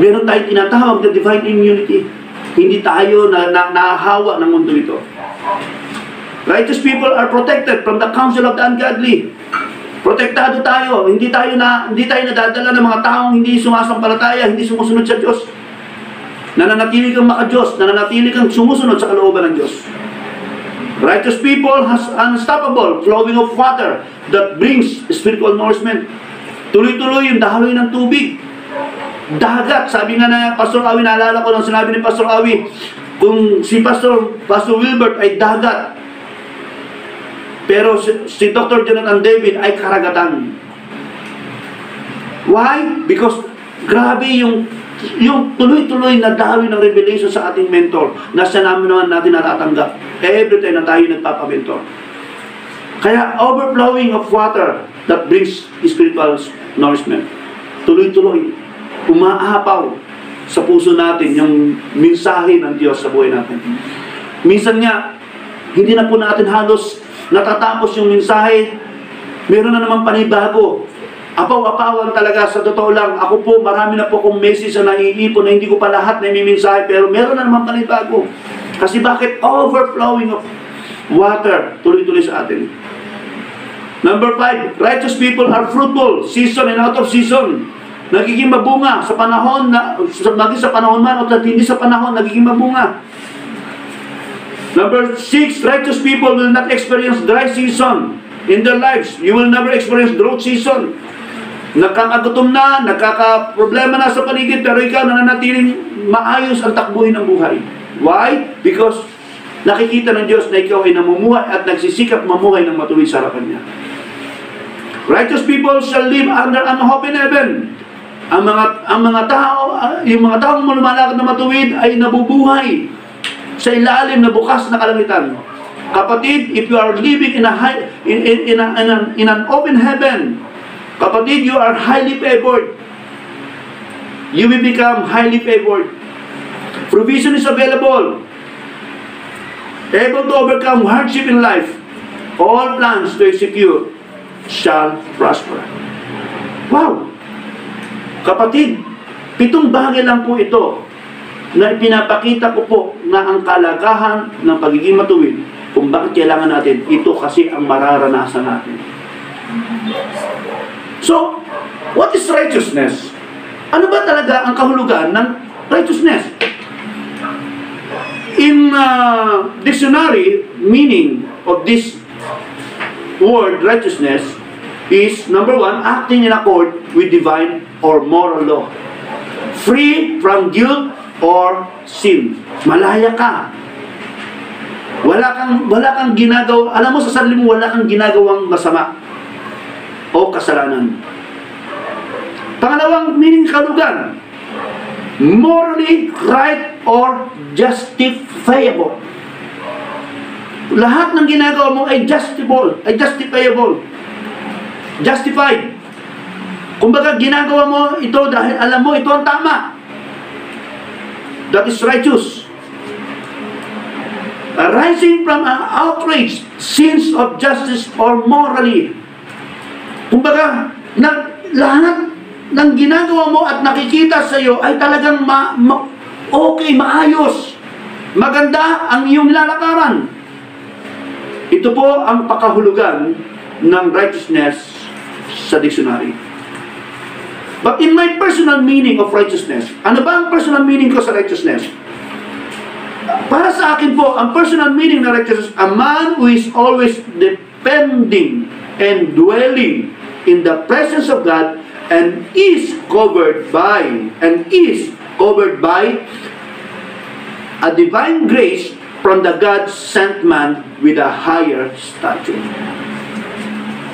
Meron tayong tinatawag na divine immunity. Hindi tayo na, na nahahawa ng mundo ito. Righteous people are protected from the counsel of the ungodly. Protektado tayo. Hindi tayo na hindi tayo nadadala ng mga taong hindi sumasampalataya, hindi sumusunod sa Diyos. Nananatili kang maka-Diyos, nananatili kang sumusunod sa kalooban ng Diyos. Righteous people has unstoppable flowing of water that brings spiritual nourishment. Tuloy-tuloy yung daloy ng tubig. Dagat, sabi nga na Pastor Awi, naalala ko nang sinabi ni Pastor Awi, kung si Pastor, Pastor Wilbert ay dagat, pero si, si Dr. Jonathan David ay karagatan. Why? Because grabe yung yung tuloy-tuloy na daloy ng revelation sa ating mentor na siya namin naman natin natatanggap. Every time na tayo nagpapamentor. Kaya overflowing of water that brings spiritual nourishment. Tuloy-tuloy. Umaapaw sa puso natin yung mensahe ng Diyos sa buhay natin. Minsan nga, hindi na po natin halos natatapos yung mensahe, meron na naman panibago. Apaw-apawan talaga, sa totoo lang, ako po, marami na po akong message na naiipon na hindi ko pa lahat na imimensahe, pero meron na naman panibago. Kasi bakit? Overflowing of water, tuloy-tuloy sa atin. Number five, righteous people are fruitful, season and out of season. Nagiging mabunga sa panahon na, maging sa panahon man o hindi sa panahon, nagiging mabunga. Number six, righteous people will not experience dry season in their lives. You will never experience drought season. Nakakagutom na, nakaka-problema na sa paligid, pero ikaw nananatiling maayos ang takbuhin ng buhay. Why? Because nakikita ng Diyos na ikaw ay namumuhay at nagsisikap mamuhay ng matuwid sa harapan niya. Righteous people shall live under an open heaven. Ang mga ang mga tao, yung mga taong lumalakad na matuwid ay nabubuhay sa ilalim na bukas na kalangitan. Kapatid, if you are living in a high, in, in, in, a, in, an, in an open heaven, kapatid, you are highly favored. You will become highly favored. Provision is available. Able to overcome hardship in life. All plans to execute shall prosper. Wow! Kapatid, pitong bagay lang po ito na pinapakita ko po na ang kalagahan ng pagiging matuwid kung bakit kailangan natin, ito kasi ang mararanasan natin. So, what is righteousness? Ano ba talaga ang kahulugan ng righteousness? In uh, dictionary, meaning of this word righteousness is number one, acting in accord with divine or moral law. Free from guilt or sin. Malaya ka. Wala kang wala kang ginagawa, alam mo sa sarili mo wala kang ginagawang masama o kasalanan. Pangalawang meaning kalugan. Morally right or justifiable. Lahat ng ginagawa mo ay justifiable, ay justifiable. Justified. Kumbaga ginagawa mo ito dahil alam mo ito ang tama that is righteous. Arising from an outrage, sins of justice or morally. Kumbaga, na, lahat ng ginagawa mo at nakikita sa iyo ay talagang ma, ma, okay, maayos. Maganda ang iyong lalakaran. Ito po ang pakahulugan ng righteousness sa dictionary. But in my personal meaning of righteousness, ano ba ang personal meaning ko sa righteousness? Para sa akin po, ang personal meaning ng righteousness, a man who is always depending and dwelling in the presence of God and is covered by and is covered by a divine grace from the God sent man with a higher stature.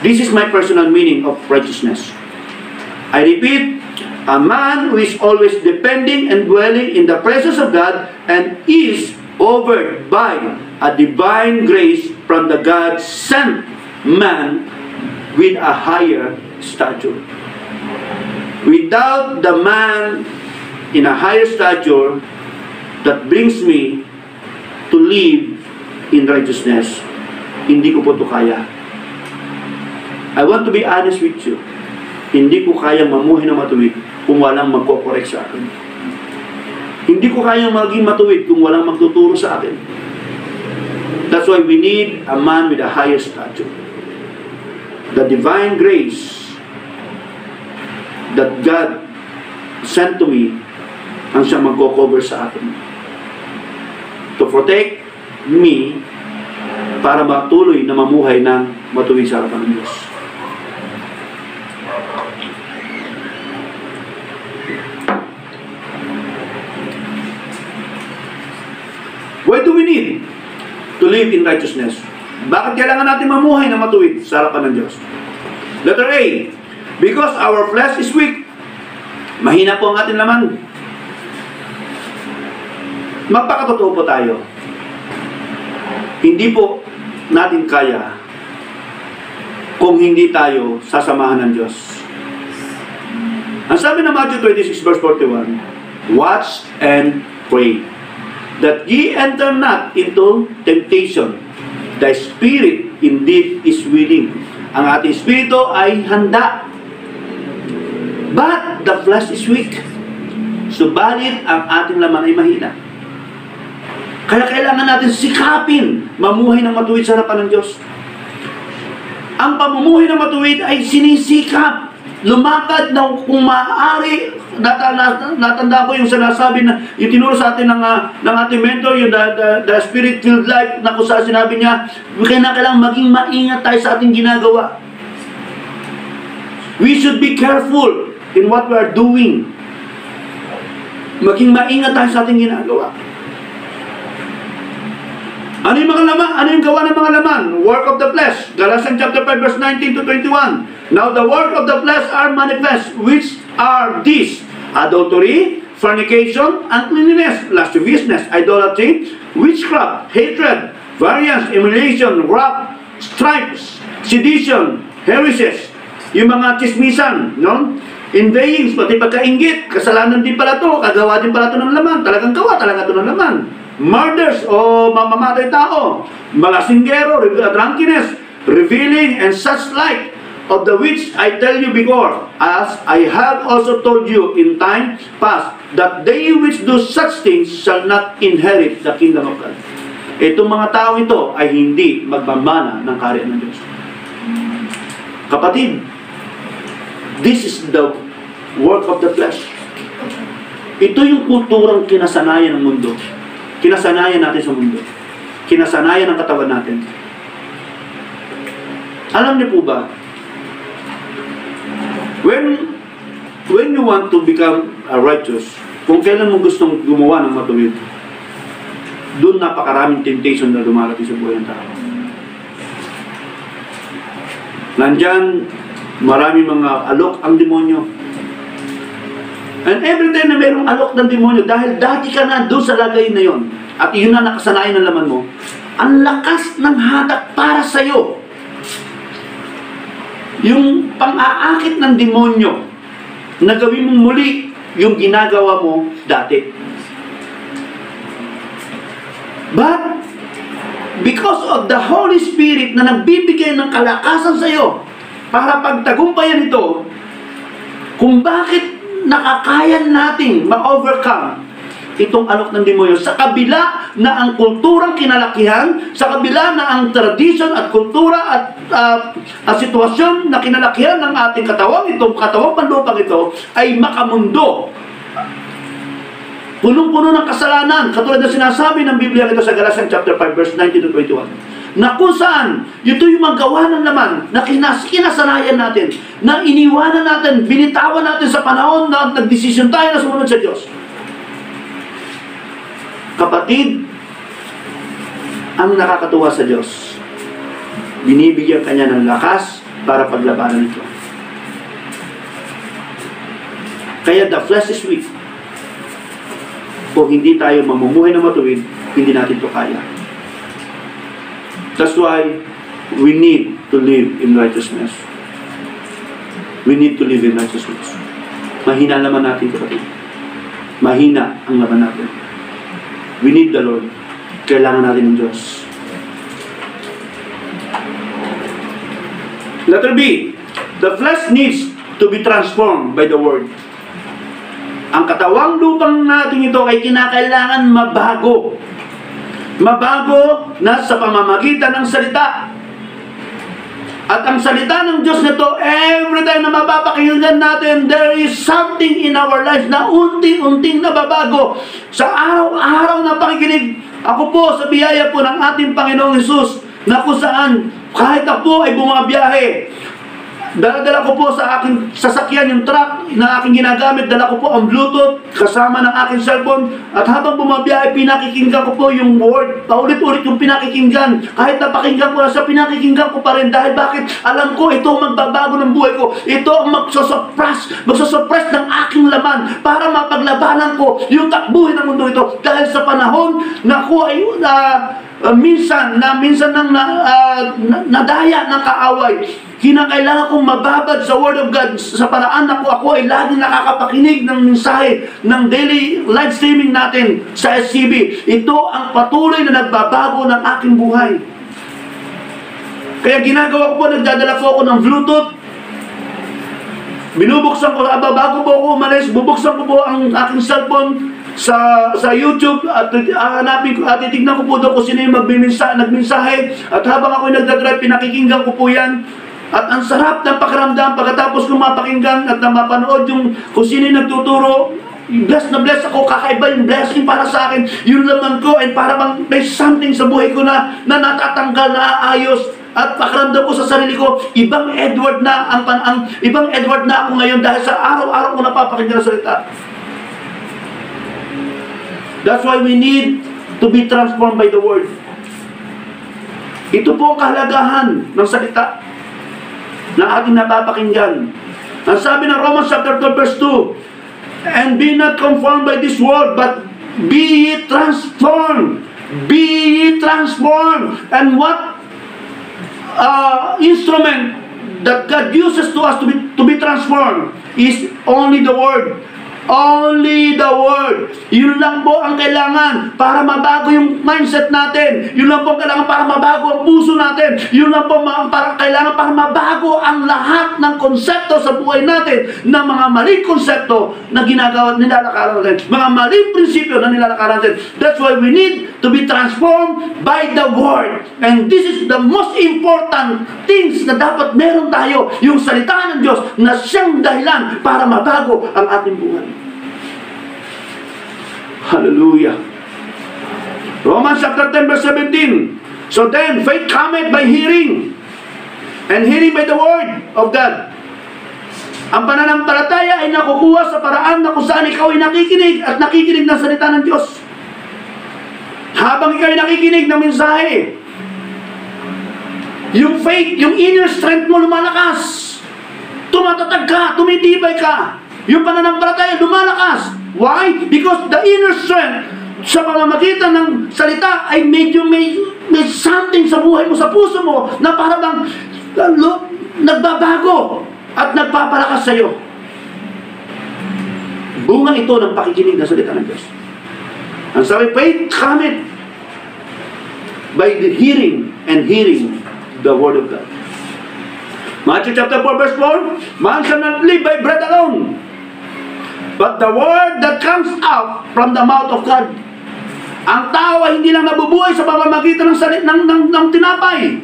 This is my personal meaning of righteousness. I repeat, a man who is always depending and dwelling in the presence of God and is covered by a divine grace from the God sent man with a higher stature. Without the man in a higher stature that brings me to live in righteousness, hindi ko po ito kaya. I want to be honest with you. Hindi ko kaya mamuhay na matuwid kung walang magko-correct sa akin. Hindi ko kaya maging matuwid kung walang magtuturo sa akin. That's why we need a man with a higher stature. The divine grace that God sent to me ang siya magko-cover sa akin. To protect me para matuloy na mamuhay ng matuwid sa harapan ng Diyos. Why do we need to live in righteousness? Bakit kailangan natin mamuhay na matuwid sa harapan ng Diyos? Letter A, because our flesh is weak. Mahina po ang ating laman. Magpakatotoo po tayo. Hindi po natin kaya kung hindi tayo sasamahan ng Diyos. Ang sabi ng Matthew 26 verse 41, Watch and pray that ye enter not into temptation. The spirit indeed is willing. Ang ating spirito ay handa. But the flesh is weak. Subalit ang ating laman ay mahina. Kaya kailangan natin sikapin mamuhay ng matuwid sa harapan ng Diyos. Ang pamumuhay ng matuwid ay sinisikap. Lumakad na kung maaari, natanda, ko yung sinasabi na, yung tinuro sa atin ng, uh, ng ating mentor, yung the, the, the spirit-filled life, na kung saan sinabi niya, kailangan maging maingat tayo sa ating ginagawa. We should be careful in what we are doing. Maging maingat tayo sa ating ginagawa. Ano yung mga laman? Ano yung gawa ng mga laman? Work of the flesh. Galatians chapter 5 verse 19 to 21. Now the work of the flesh are manifest, which are these: adultery, fornication, uncleanness, lasciviousness, idolatry, witchcraft, hatred, variance, emulation, wrath, stripes, sedition, heresies, yung mga chismisan, no? Inveighings, pati pagkaingit, kasalanan din pala to, kagawa din pala to ng laman, talagang gawa talaga to ng laman murders o mamamatay tao, malasinggero, drunkenness, revealing, and such like, of the which I tell you before, as I have also told you in time past, that they which do such things shall not inherit the kingdom of God. Itong mga tao ito ay hindi magmamana ng karya ng Diyos. Kapatid, this is the work of the flesh. Ito yung kulturang kinasanayan ng mundo kinasanayan natin sa mundo. Kinasanayan ng katawan natin. Alam niyo po ba, when when you want to become a righteous, kung kailan mo gustong gumawa ng matuwid, doon napakaraming temptation na dumarating sa buhay ng tao. Nandyan, marami mga alok ang demonyo. And every time na mayroong alok ng demonyo, dahil dati ka na doon sa lagay na yon, at yun na nakasanayan ng laman mo, ang lakas ng hatak para sa iyo. Yung pang-aakit ng demonyo, na gawin mong muli yung ginagawa mo dati. But, because of the Holy Spirit na nagbibigay ng kalakasan sa iyo, para pagtagumpayan ito, kung bakit nakakayan nating ma-overcome itong alok ng demonyo sa kabila na ang kulturang kinalakihan, sa kabila na ang tradition at kultura at uh, at sitwasyon na kinalakihan ng ating katawan, itong katawang panlupang ito, ay makamundo. Punong-puno ng kasalanan, katulad na sinasabi ng Biblia ito sa Galatians chapter 5 verse 19 to 21. Na kung saan ito yung magawa ng laman na kinas kinasanayan natin, na iniwanan natin, binitawan natin sa panahon na nagdesisyon tayo na sumunod sa Diyos. Kapatid, ang nakakatuwa sa Diyos, binibigyan kanya ng lakas para paglabanan ito. Kaya the flesh is weak. Kung hindi tayo mamumuhay na matuwid, hindi natin to kaya. That's why we need to live in righteousness. We need to live in righteousness. Mahina naman natin kapatid. Mahina ang laban natin. We need the Lord. Kailangan natin ng Diyos. Letter B. The flesh needs to be transformed by the Word. Ang katawang lupang natin ito ay kinakailangan mabago. Mabago na sa pamamagitan ng salita. At ang salita ng Diyos nito, every time na mapapakinggan natin, there is something in our lives na unti-unting nababago. Sa araw-araw na pakikinig, ako po sa biyaya po ng ating Panginoong Yesus, na kung saan kahit ako ay bumabiyahe, Dala-dala ko po sa aking sasakyan yung truck na aking ginagamit. Dala ko po ang Bluetooth kasama ng aking cellphone. At habang bumabiyahe, pinakikinggan ko po yung word. Paulit-ulit yung pinakikinggan. Kahit napakinggan ko na sa pinakikinggan ko pa rin. Dahil bakit? Alam ko, ito ang magbabago ng buhay ko. Ito ang magsosuppress, magsosuppress ng aking laman para mapaglabanan ko yung takbuhin ng mundo ito. Dahil sa panahon na ako ay uh, uh, minsan na minsan nang na, uh, nadaya ng kaaway Kinakailangan kong mababad sa Word of God sa paraan na ko ako ay laging nakakapakinig ng mensahe ng daily live streaming natin sa SCB. Ito ang patuloy na nagbabago ng aking buhay. Kaya ginagawa ko po, nagdadala po ako ng Bluetooth. Binubuksan ko, aba, bago po ako umalis, bubuksan ko po ang aking cellphone sa sa YouTube at hahanapin ko at titignan ko po doon kung sino yung magbiminsa, nagmensahe at habang ako nagdadrive pinakikinggan ko po yan at ang sarap ng pakiramdam pagkatapos kong mapakinggan at na mapanood yung kung sino yung nagtuturo, bless na bless ako, kakaiba yung blessing para sa akin. Yun laman ko, and para bang may something sa buhay ko na, na natatanggal, na ayos, at pakiramdam ko sa sarili ko, ibang Edward na ang, ang ibang Edward na ako ngayon dahil sa araw-araw ko napapakinggan ng salita. That's why we need to be transformed by the Word. Ito po ang kahalagahan ng salita na ating napapakinggan. Ang sabi ng Romans chapter 12 verse 2, And be not conformed by this world, but be ye transformed. Be ye transformed. And what uh, instrument that God uses to us to be, to be transformed is only the Word. Only the Word. Yun lang po ang kailangan para mabago yung mindset natin. Yun lang po ang kailangan para mabago ang puso natin. Yun lang po para kailangan para mabago ang lahat ng konsepto sa buhay natin na mga maling konsepto na ginagawa, nilalakaran natin. Mga maling prinsipyo na nilalakaran natin. That's why we need to be transformed by the Word. And this is the most important things na dapat meron tayo. Yung salita ng Diyos na siyang dahilan para mabago ang ating buhay. Hallelujah. Romans chapter 10 verse 17. So then, faith cometh by hearing, and hearing by the word of God. Ang pananampalataya ay nakukuha sa paraan na kung saan ikaw ay nakikinig at nakikinig ng salita ng Diyos. Habang ikaw ay nakikinig ng mensahe, yung faith, yung inner strength mo lumalakas. Tumatatag ka, tumitibay ka. Yung pananampalataya lumalakas. Why? Because the inner strength sa pamamagitan ng salita ay medyo may, may something sa buhay mo, sa puso mo, na para bang uh, nagbabago at nagpapalakas sa iyo. Bunga ito ng pakikinig na salita ng Diyos. Ang sabi, faith cometh by the hearing and hearing the Word of God. Matthew chapter 4 verse 4, Man shall not live by bread alone, but the word that comes out from the mouth of God. Ang tao ay hindi lang nabubuhay sa pamamagitan ng, salit, ng, ng, ng tinapay,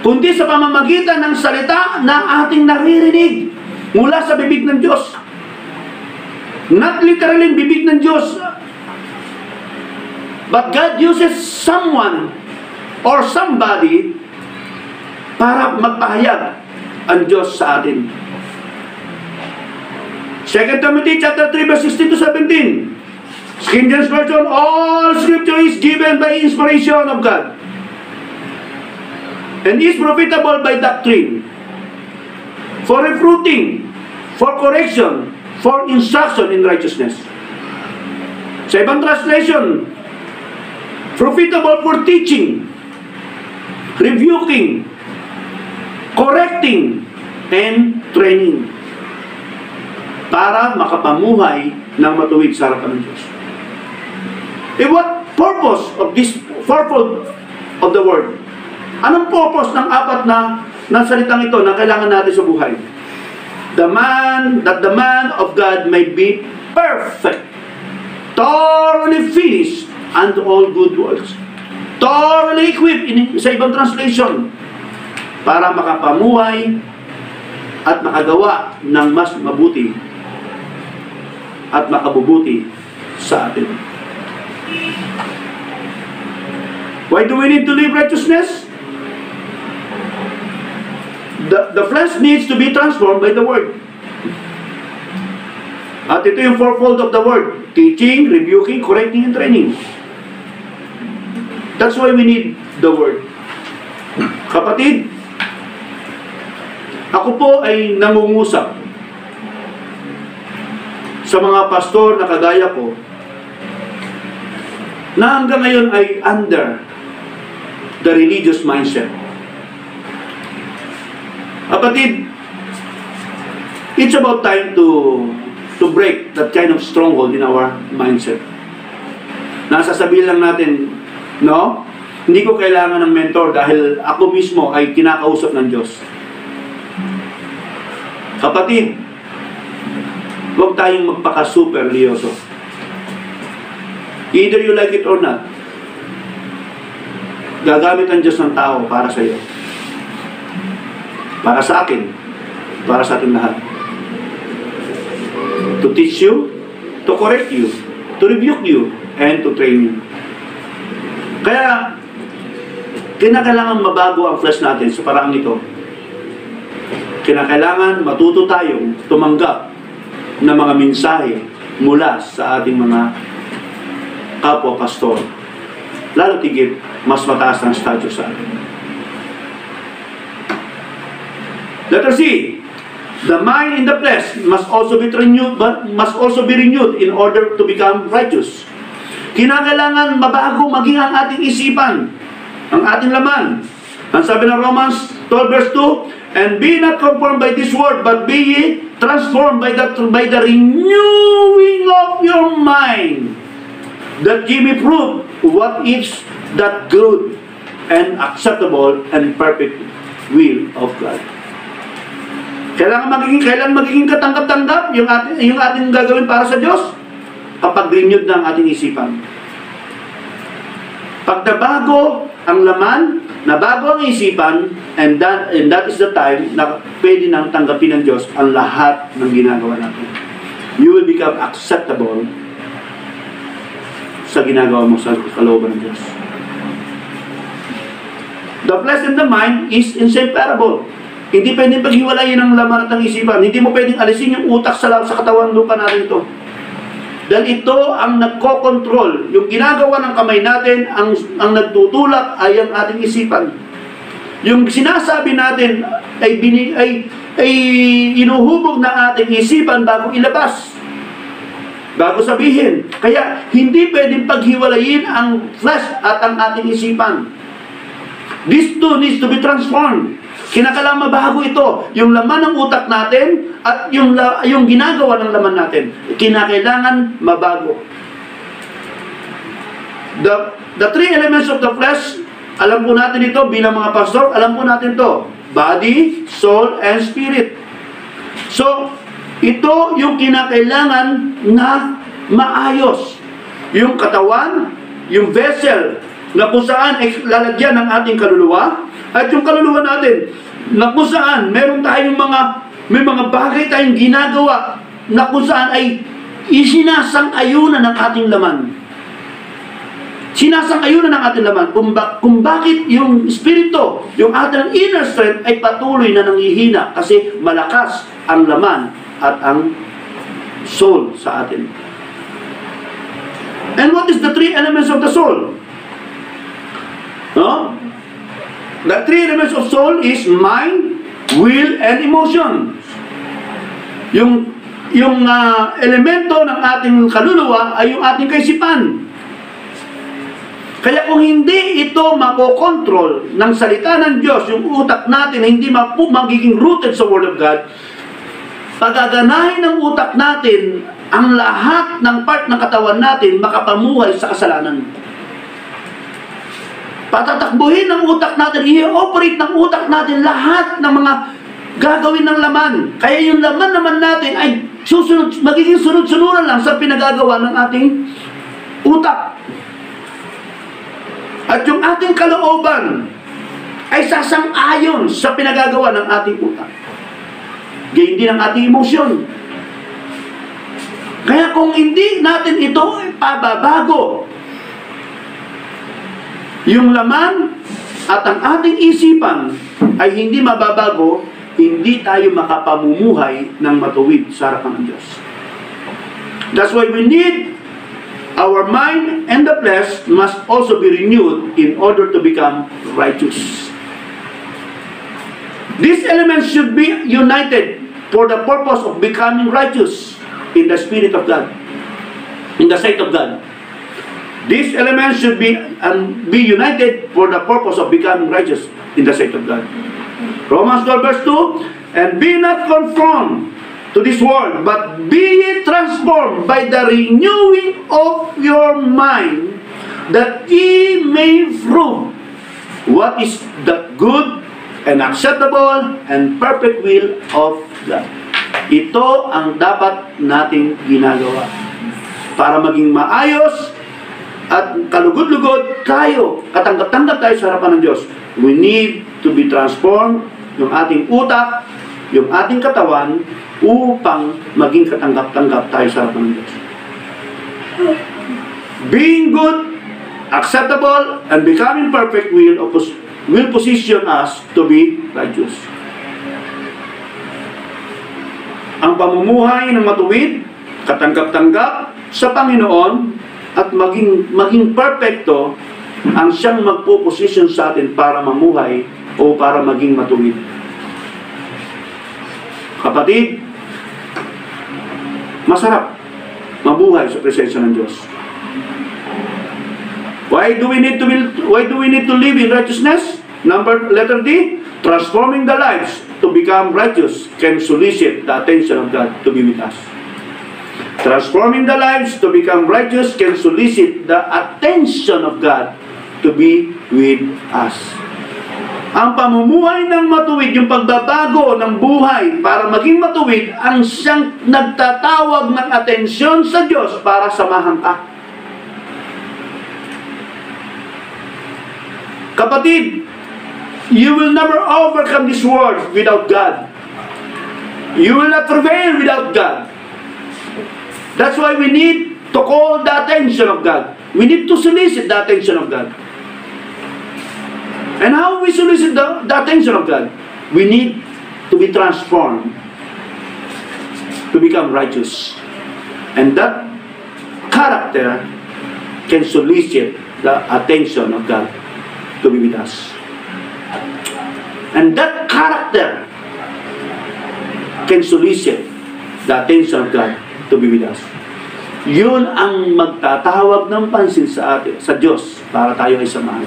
kundi sa pamamagitan ng salita na ating naririnig mula sa bibig ng Diyos. Not literally bibig ng Diyos, but God uses someone or somebody para magpahayag ang Diyos sa atin. 2 Timothy chapter 3 verse 16 to 17. King James Version, all scripture is given by inspiration of God and is profitable by doctrine, for refuting, for correction, for instruction in righteousness. Sa ibang translation, profitable for teaching, rebuking, correcting, and training para makapamuhay ng matuwid sa harapan ng Diyos. Eh, what purpose of this fourfold of the word? Anong purpose ng apat na ng salitang ito na kailangan natin sa buhay? The man, that the man of God may be perfect, thoroughly finished unto all good works. Thoroughly equipped in, sa ibang translation para makapamuhay at makagawa ng mas mabuti at makabubuti sa atin. Why do we need to live righteousness? The, the flesh needs to be transformed by the Word. At ito yung fourfold of the Word. Teaching, rebuking, correcting, and training. That's why we need the Word. Kapatid, ako po ay nangungusap sa mga pastor na kagaya ko na hanggang ngayon ay under the religious mindset. Kapatid, it's about time to to break that kind of stronghold in our mindset. Nasasabihin lang natin, no? Hindi ko kailangan ng mentor dahil ako mismo ay kinakausap ng Diyos. Kapatid, huwag tayong magpaka-super liyoso. Either you like it or not, gagamit ang Diyos ng tao para sa iyo. Para sa akin. Para sa ating lahat. To teach you, to correct you, to rebuke you, and to train you. Kaya, kinakailangan mabago ang flesh natin sa paraang ito. Kinakailangan matuto tayong tumanggap ng mga mensahe mula sa ating mga kapwa pastor. Lalo tigit, mas mataas ang statue sa atin. Letter C. The mind in the flesh must also be renewed, but must also be renewed in order to become righteous. Kinakailangan mabago maging ang ating isipan, ang ating laman. Ang sabi ng Romans 12 verse 2, And be not conformed by this world, but be ye transformed by the, by the renewing of your mind, that ye may prove what is that good and acceptable and perfect will of God. Kailangan magiging, kailan magiging katanggap-tanggap yung ating, yung ating gagawin para sa Diyos? Kapag renewed ng ating isipan. Pag nabago ang laman, nabago ang isipan, and that, and that is the time na pwede nang tanggapin ng Diyos ang lahat ng ginagawa natin. You will become acceptable sa ginagawa mo sa kalooban ng Diyos. The flesh and the mind is inseparable. Hindi pwedeng paghiwalayin ang laman at ang isipan. Hindi mo pwedeng alisin yung utak sa, sa katawan lupa natin ito. Dahil ito ang nagko-control. Yung ginagawa ng kamay natin, ang, ang nagtutulak ay ang ating isipan. Yung sinasabi natin ay, bini, ay, ay inuhubog ng ating isipan bago ilabas. Bago sabihin. Kaya hindi pwedeng paghiwalayin ang flesh at ang ating isipan. These two needs to be transformed. Kinakailangan mabago ito. Yung laman ng utak natin at yung, yung ginagawa ng laman natin. Kinakailangan mabago. The, the three elements of the flesh, alam po natin ito bilang mga pastor, alam po natin to Body, soul, and spirit. So, ito yung kinakailangan na maayos. Yung katawan, yung vessel, na kung saan ay lalagyan ng ating kaluluwa at yung kaluluwa natin na kung saan meron tayong mga may mga bagay tayong ginagawa na kung saan ay isinasang ayunan ng ating laman. sinasangayunan ng ating laman kung, ba, kung bakit yung spirito, yung ating inner strength ay patuloy na nangihina kasi malakas ang laman at ang soul sa atin. And what is the three elements of the soul? No? The three elements of soul is mind, will, and emotion. Yung yung uh, elemento ng ating kaluluwa ay yung ating kaisipan. Kaya kung hindi ito makokontrol ng salita ng Diyos, yung utak natin hindi mapu, magiging rooted sa Word of God, pagaganahin ng utak natin ang lahat ng part ng katawan natin makapamuhay sa kasalanan. Patatakbuhin ng utak natin, i-operate ng utak natin lahat ng mga gagawin ng laman. Kaya yung laman naman natin ay susunod, magiging sunod-sunuran lang sa pinagagawa ng ating utak. At yung ating kalooban ay sasang-ayon sa pinagagawa ng ating utak. Gayun din ang ating emosyon. Kaya kung hindi natin ito pababago, yung laman at ang ating isipan ay hindi mababago, hindi tayo makapamumuhay ng matuwid sa harapan ng Diyos. That's why we need our mind and the flesh must also be renewed in order to become righteous. These elements should be united for the purpose of becoming righteous in the Spirit of God, in the sight of God. These elements should be um, be united for the purpose of becoming righteous in the sight of God. Romans 12 verse 2, And be not conformed to this world, but be ye transformed by the renewing of your mind, that ye may prove what is the good and acceptable and perfect will of God. Ito ang dapat nating ginagawa para maging maayos at kalugod-lugod tayo, katanggap-tanggap tayo sa harapan ng Diyos. We need to be transformed, yung ating utak, yung ating katawan, upang maging katanggap-tanggap tayo sa harapan ng Diyos. Being good, acceptable, and becoming perfect will, will position us to be righteous. Ang pamumuhay ng matuwid, katanggap-tanggap sa Panginoon, at maging, maging perfecto ang siyang magpo-position sa atin para mamuhay o para maging matuwid. Kapatid, masarap mabuhay sa presensya ng Diyos. Why do we need to be, why do we need to live in righteousness? Number letter D, transforming the lives to become righteous can solicit the attention of God to be with us. Transforming the lives to become righteous can solicit the attention of God to be with us. Ang pamumuhay ng matuwid, yung pagbabago ng buhay para maging matuwid, ang siyang nagtatawag ng atensyon sa Diyos para samahan ka. Kapatid, you will never overcome this world without God. You will not prevail without God. That's why we need to call the attention of God. We need to solicit the attention of God. And how we solicit the, the attention of God? We need to be transformed to become righteous. And that character can solicit the attention of God to be with us. And that character can solicit the attention of God to be with us. Yun ang magtatawag ng pansin sa atin, sa Diyos para tayo ay samahan.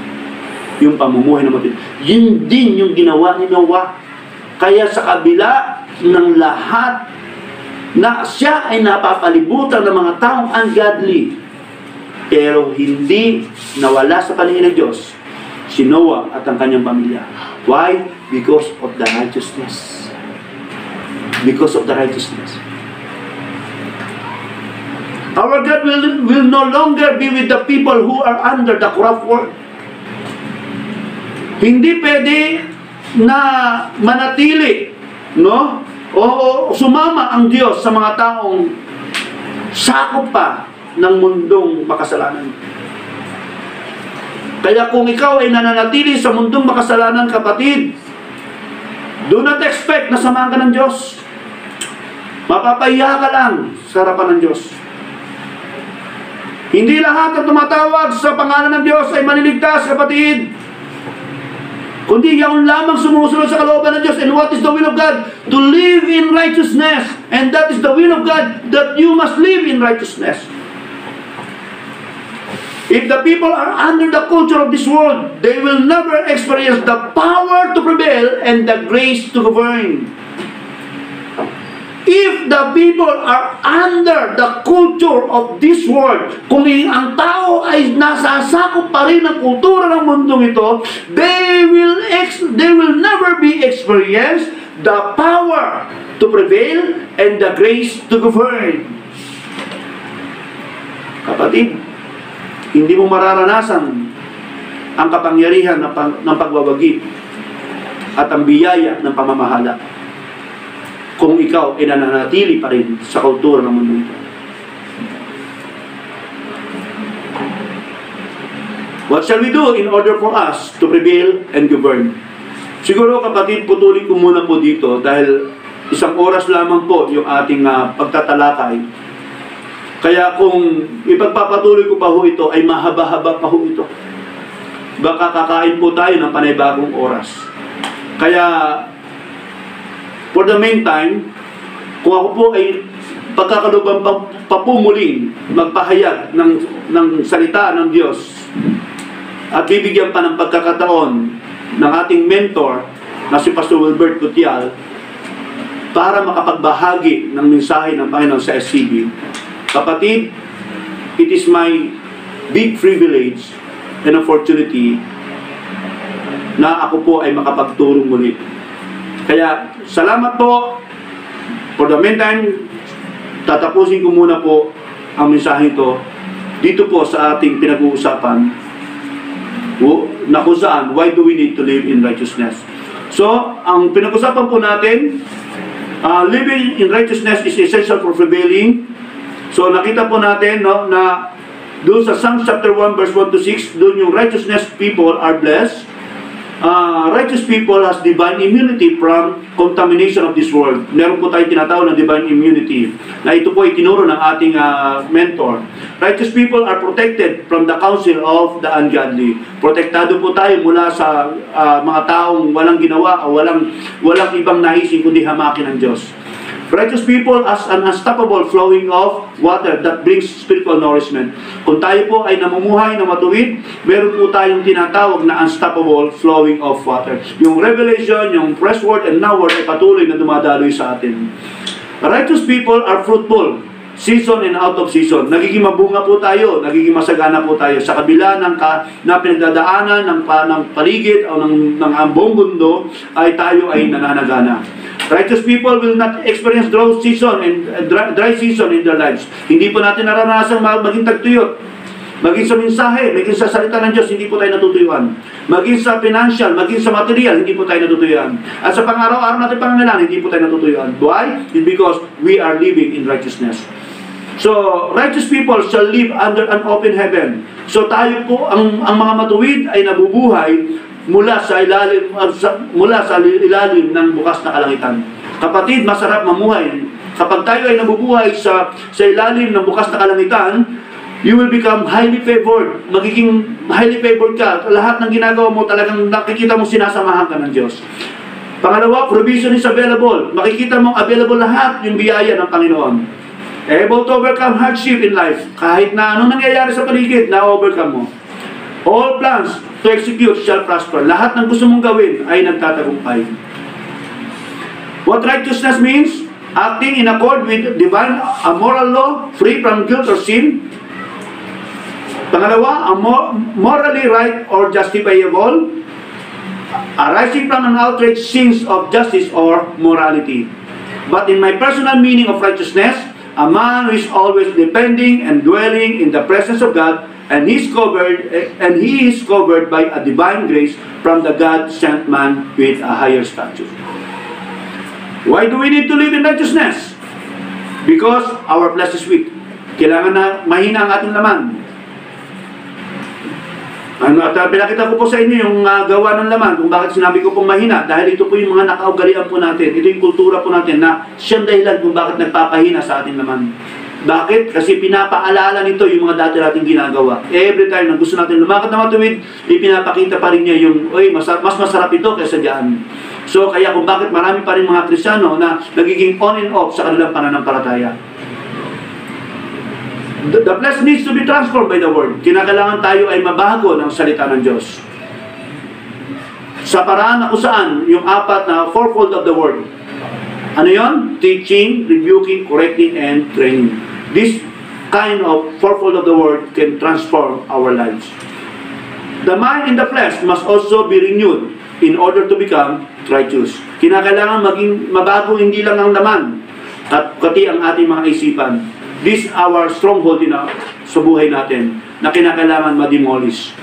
Yung pamumuhay ng matin. Yun din yung ginawa ni Noah. Kaya sa kabila ng lahat na siya ay napapalibutan ng mga taong ungodly, pero hindi nawala sa paningin ng Diyos si Noah at ang kanyang pamilya. Why? Because of the righteousness. Because of the righteousness. Our God will, will no longer be with the people who are under the corrupt world. Hindi pwede na manatili, no? O, sumama ang Diyos sa mga taong sakop pa ng mundong makasalanan. Kaya kung ikaw ay nananatili sa mundong makasalanan, kapatid, do not expect na samahan ka ng Diyos. Mapapahiya ka lang sa harapan ng Diyos. Hindi lahat na tumatawag sa pangalan ng Diyos ay maliligtas, kapatid. Kundi yaon lamang sumusunod sa kalooban ng Diyos. And what is the will of God? To live in righteousness. And that is the will of God, that you must live in righteousness. If the people are under the culture of this world, they will never experience the power to prevail and the grace to govern. If the people are under the culture of this world, kung ang tao ay nasasakop pa rin ng kultura ng mundong ito, they will ex they will never be experience the power to prevail and the grace to govern. Kapatid, hindi mo mararanasan ang kapangyarihan ng, pag, ng pagbabagi at ang biyaya ng pamamahala kung ikaw ay nananatili pa rin sa kultura ng mundo ito. What shall we do in order for us to prevail and govern? Siguro kapatid, putulin ko muna po dito dahil isang oras lamang po yung ating uh, pagtatalakay. Kaya kung ipagpapatuloy ko pa ho ito, ay mahaba-haba pa ho ito. Baka kakain po tayo ng panibagong oras. Kaya For the meantime, kung ako po ay pagkakalubang papumuling magpahayag ng, ng salita ng Diyos at bibigyan pa ng pagkakataon ng ating mentor na si Pastor Wilbert Gutial para makapagbahagi ng mensahe ng Panginoon sa SCB. Kapatid, it is my big privilege and opportunity na ako po ay makapagturo muli kaya, salamat po. For the meantime, tatapusin ko muna po ang mensahe ito dito po sa ating pinag-uusapan na kung saan, why do we need to live in righteousness? So, ang pinag-usapan po natin, uh, living in righteousness is essential for prevailing. So, nakita po natin no, na doon sa Psalms chapter 1 verse 1 to 6, doon yung righteousness people are blessed uh, righteous people has divine immunity from contamination of this world. Meron po tayong tinatawag na divine immunity na ito po ay tinuro ng ating uh, mentor. Righteous people are protected from the counsel of the ungodly. Protektado po tayo mula sa uh, mga taong walang ginawa o walang, walang ibang naisin kundi hamakin ng Diyos. Righteous people as an unstoppable flowing of water that brings spiritual nourishment. Kung tayo po ay namumuhay na matuwid, meron po tayong tinatawag na unstoppable flowing of water. Yung revelation, yung fresh word and now word ay patuloy na dumadaloy sa atin. Righteous people are fruitful season and out of season. Nagiging mabunga po tayo, nagiging masagana po tayo sa kabila ng ka, na pinagdadaanan ng, pa, ng paligid o ng, ng ambong mundo ay tayo ay nananagana. Righteous people will not experience drought season and uh, dry, dry season in their lives. Hindi po natin naranasan maging tagtuyot. Maging sa mensahe, maging sa salita ng Diyos, hindi po tayo natutuyuan. Maging sa financial, maging sa material, hindi po tayo natutuyuan. At sa pang-araw-araw natin pangangailangan, hindi po tayo natutuyuan. Why? Because we are living in righteousness. So, righteous people shall live under an open heaven. So tayo po, ang, ang mga matuwid ay nabubuhay mula sa ilalim uh, sa, mula sa ilalim ng bukas na kalangitan. Kapatid, masarap mamuhay. Kapag tayo ay nabubuhay sa sa ilalim ng bukas na kalangitan, you will become highly favored. Magiging highly favored ka. Lahat ng ginagawa mo talagang nakikita mo sinasamahan ka ng Diyos. Pangalawa, provision is available. Makikita mo available lahat yung biyaya ng Panginoon. Able to overcome hardship in life. Kahit na anong nangyayari sa paligid, na-overcome mo. All plans to execute shall prosper. Lahat ng gusto mong gawin ay nagtatagumpay. What righteousness means? Acting in accord with divine a moral law, free from guilt or sin. Pangalawa, a morally right or justifiable, arising from an outraged sins of justice or morality. But in my personal meaning of righteousness, a man who is always depending and dwelling in the presence of God and he is covered and he is covered by a divine grace from the God sent man with a higher stature. Why do we need to live in righteousness? Because our flesh is weak. Kailangan na mahina ang ating laman. Ano, at uh, pinakita ko po sa inyo yung uh, gawa ng laman, kung bakit sinabi ko pong mahina, dahil ito po yung mga nakaugalian po natin, ito yung kultura po natin na siyang dahilan kung bakit nagpapahina sa ating laman. Bakit? Kasi pinapaalala nito yung mga dati nating ginagawa. Every time na gusto natin lumakad na matuwid, ipinapakita pa rin niya yung, oy, mas, mas masarap ito kaysa diyan. So, kaya kung bakit marami pa rin mga Kristiyano na nagiging on and off sa kanilang pananampalataya. The, the flesh needs to be transformed by the word. Kinakailangan tayo ay mabago ng salita ng Diyos. Sa paraan na kung saan yung apat na fourfold of the word. Ano yon? Teaching, rebuking, correcting, and training. This kind of fourfold of the word can transform our lives. The mind in the flesh must also be renewed in order to become righteous. Kinakailangan maging mabago hindi lang ang laman at pati ang ating mga isipan. This our stronghold in our, sa buhay natin na kinakailangan ma-demolish.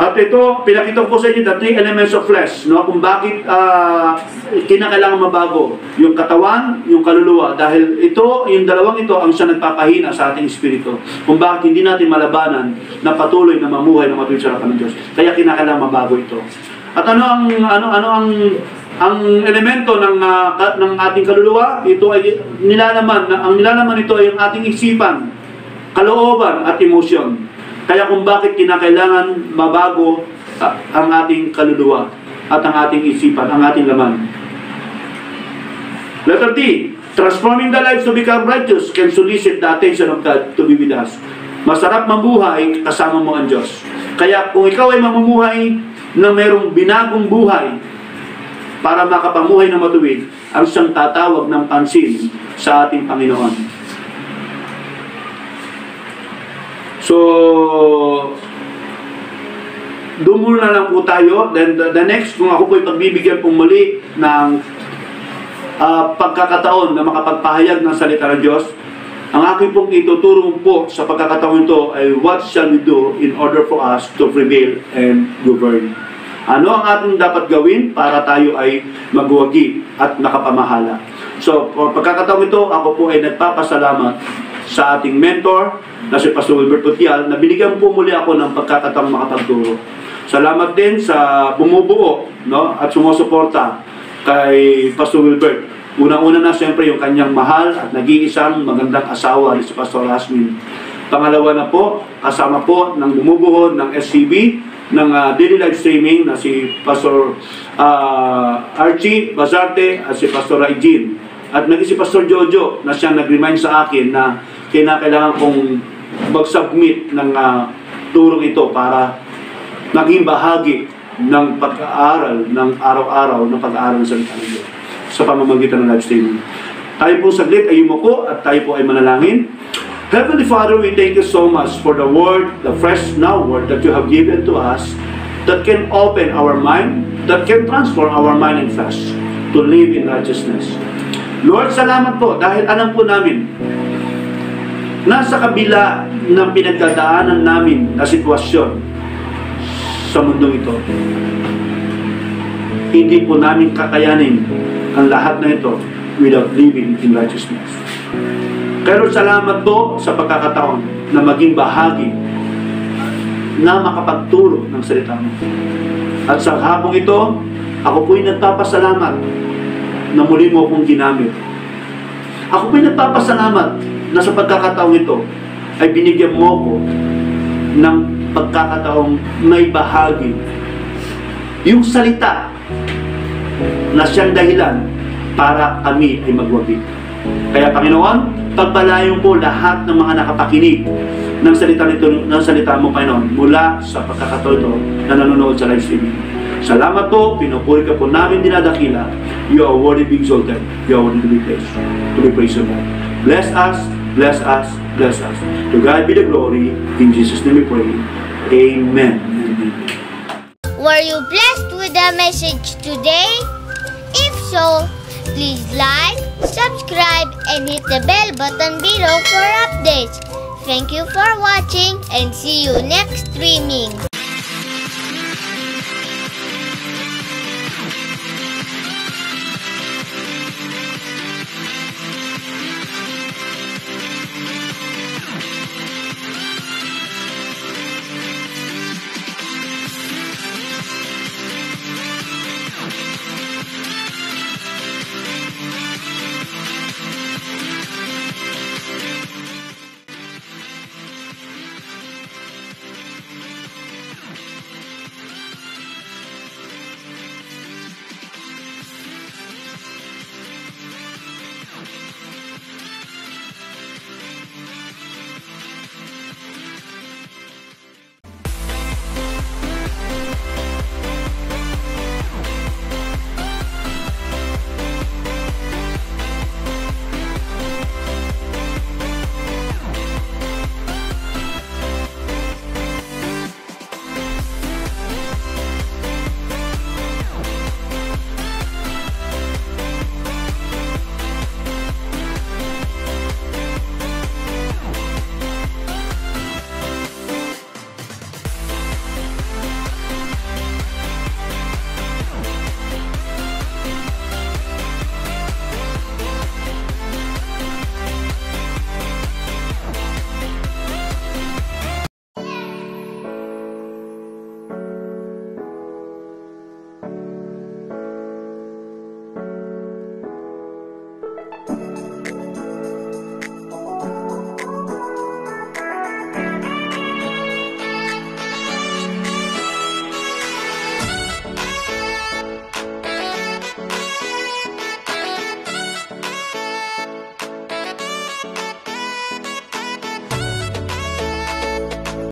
At ito, pinakita ko sa inyo the three elements of flesh, no? kung bakit uh, kinakailangan mabago. Yung katawan, yung kaluluwa. Dahil ito, yung dalawang ito, ang siya nagpapahina sa ating espiritu. Kung bakit hindi natin malabanan na patuloy na mamuhay ng matuloy sa harapan ng Diyos. Kaya kinakailangan mabago ito. At ano ang ano ano ang ang elemento ng uh, ng ating kaluluwa, ito ay nilalaman ang nilalaman nito ay ang ating isipan, kalooban at emosyon. Kaya kung bakit kinakailangan mabago uh, ang ating kaluluwa at ang ating isipan, ang ating laman. Letter D, transforming the lives to become righteous can solicit the attention of God to be with us. Masarap mabuhay kasama mo ang Diyos. Kaya kung ikaw ay mamumuhay na mayroong binagong buhay, para makapamuhay na matuwid ang siyang tatawag ng pansin sa ating Panginoon. So, doon muna lang po tayo. Then the, the next, kung ako po ay pagbibigyan pong muli ng uh, pagkakataon na makapagpahayag ng salita ng Diyos, ang aking pong ituturo po sa pagkakataon ito ay what shall we do in order for us to prevail and govern. Ano ang ating dapat gawin para tayo ay magwagi at nakapamahala? So, pagkakataong ito, ako po ay nagpapasalamat sa ating mentor na si Pastor Wilbert Putial na binigyan po muli ako ng pagkakataong makapagturo. Salamat din sa bumubuo no, at sumusuporta kay Pastor Wilbert. Una-una na siyempre yung kanyang mahal at nag-iisang magandang asawa ni si Pastor Asmin. Pangalawa na po, kasama po ng bumubuo ng SCB, ng uh, daily live streaming na si Pastor uh, Archie Bazarte at si Pastor Raijin. At naging si Pastor Jojo na siyang nag-remind sa akin na kinakailangan kong mag-submit ng uh, turong ito para maging bahagi ng pag-aaral ng araw-araw ng pag-aaral ng salita ng Diyos sa pamamagitan ng live streaming. Tayo po saglit ay yumuko at tayo po ay manalangin. Heavenly Father, we thank you so much for the word, the fresh now word that you have given to us that can open our mind, that can transform our mind and flesh to live in righteousness. Lord, salamat po dahil alam po namin nasa kabila ng pinagdadaanan namin na sitwasyon sa mundong ito. Hindi po namin kakayanin ang lahat na ito without living in righteousness. Pero salamat po sa pagkakataon na maging bahagi na makapagturo ng salita mo. At sa hapong ito, ako po'y nagpapasalamat na muli mo akong ginamit. Ako po'y nagpapasalamat na sa pagkakataong ito ay binigyan mo ako ng pagkakataong may bahagi. Yung salita na siyang dahilan para kami ay magwagi. Kaya Panginoon, pagpalayo po lahat ng mga nakapakinig ng salita nito ng salita mo Panginoon mula sa pagkakataon ito na nanonood sa live streaming. Salamat po, pinupuri ka po namin dinadakila. You are worthy to be exalted. You are worthy to be praised. To be praised, Lord. Bless us, bless us, bless us. To God be the glory. In Jesus' name we pray. Amen. Were you blessed with the message today? If so, please like, subscribe, and hit the bell button below for updates. Thank you for watching and see you next streaming.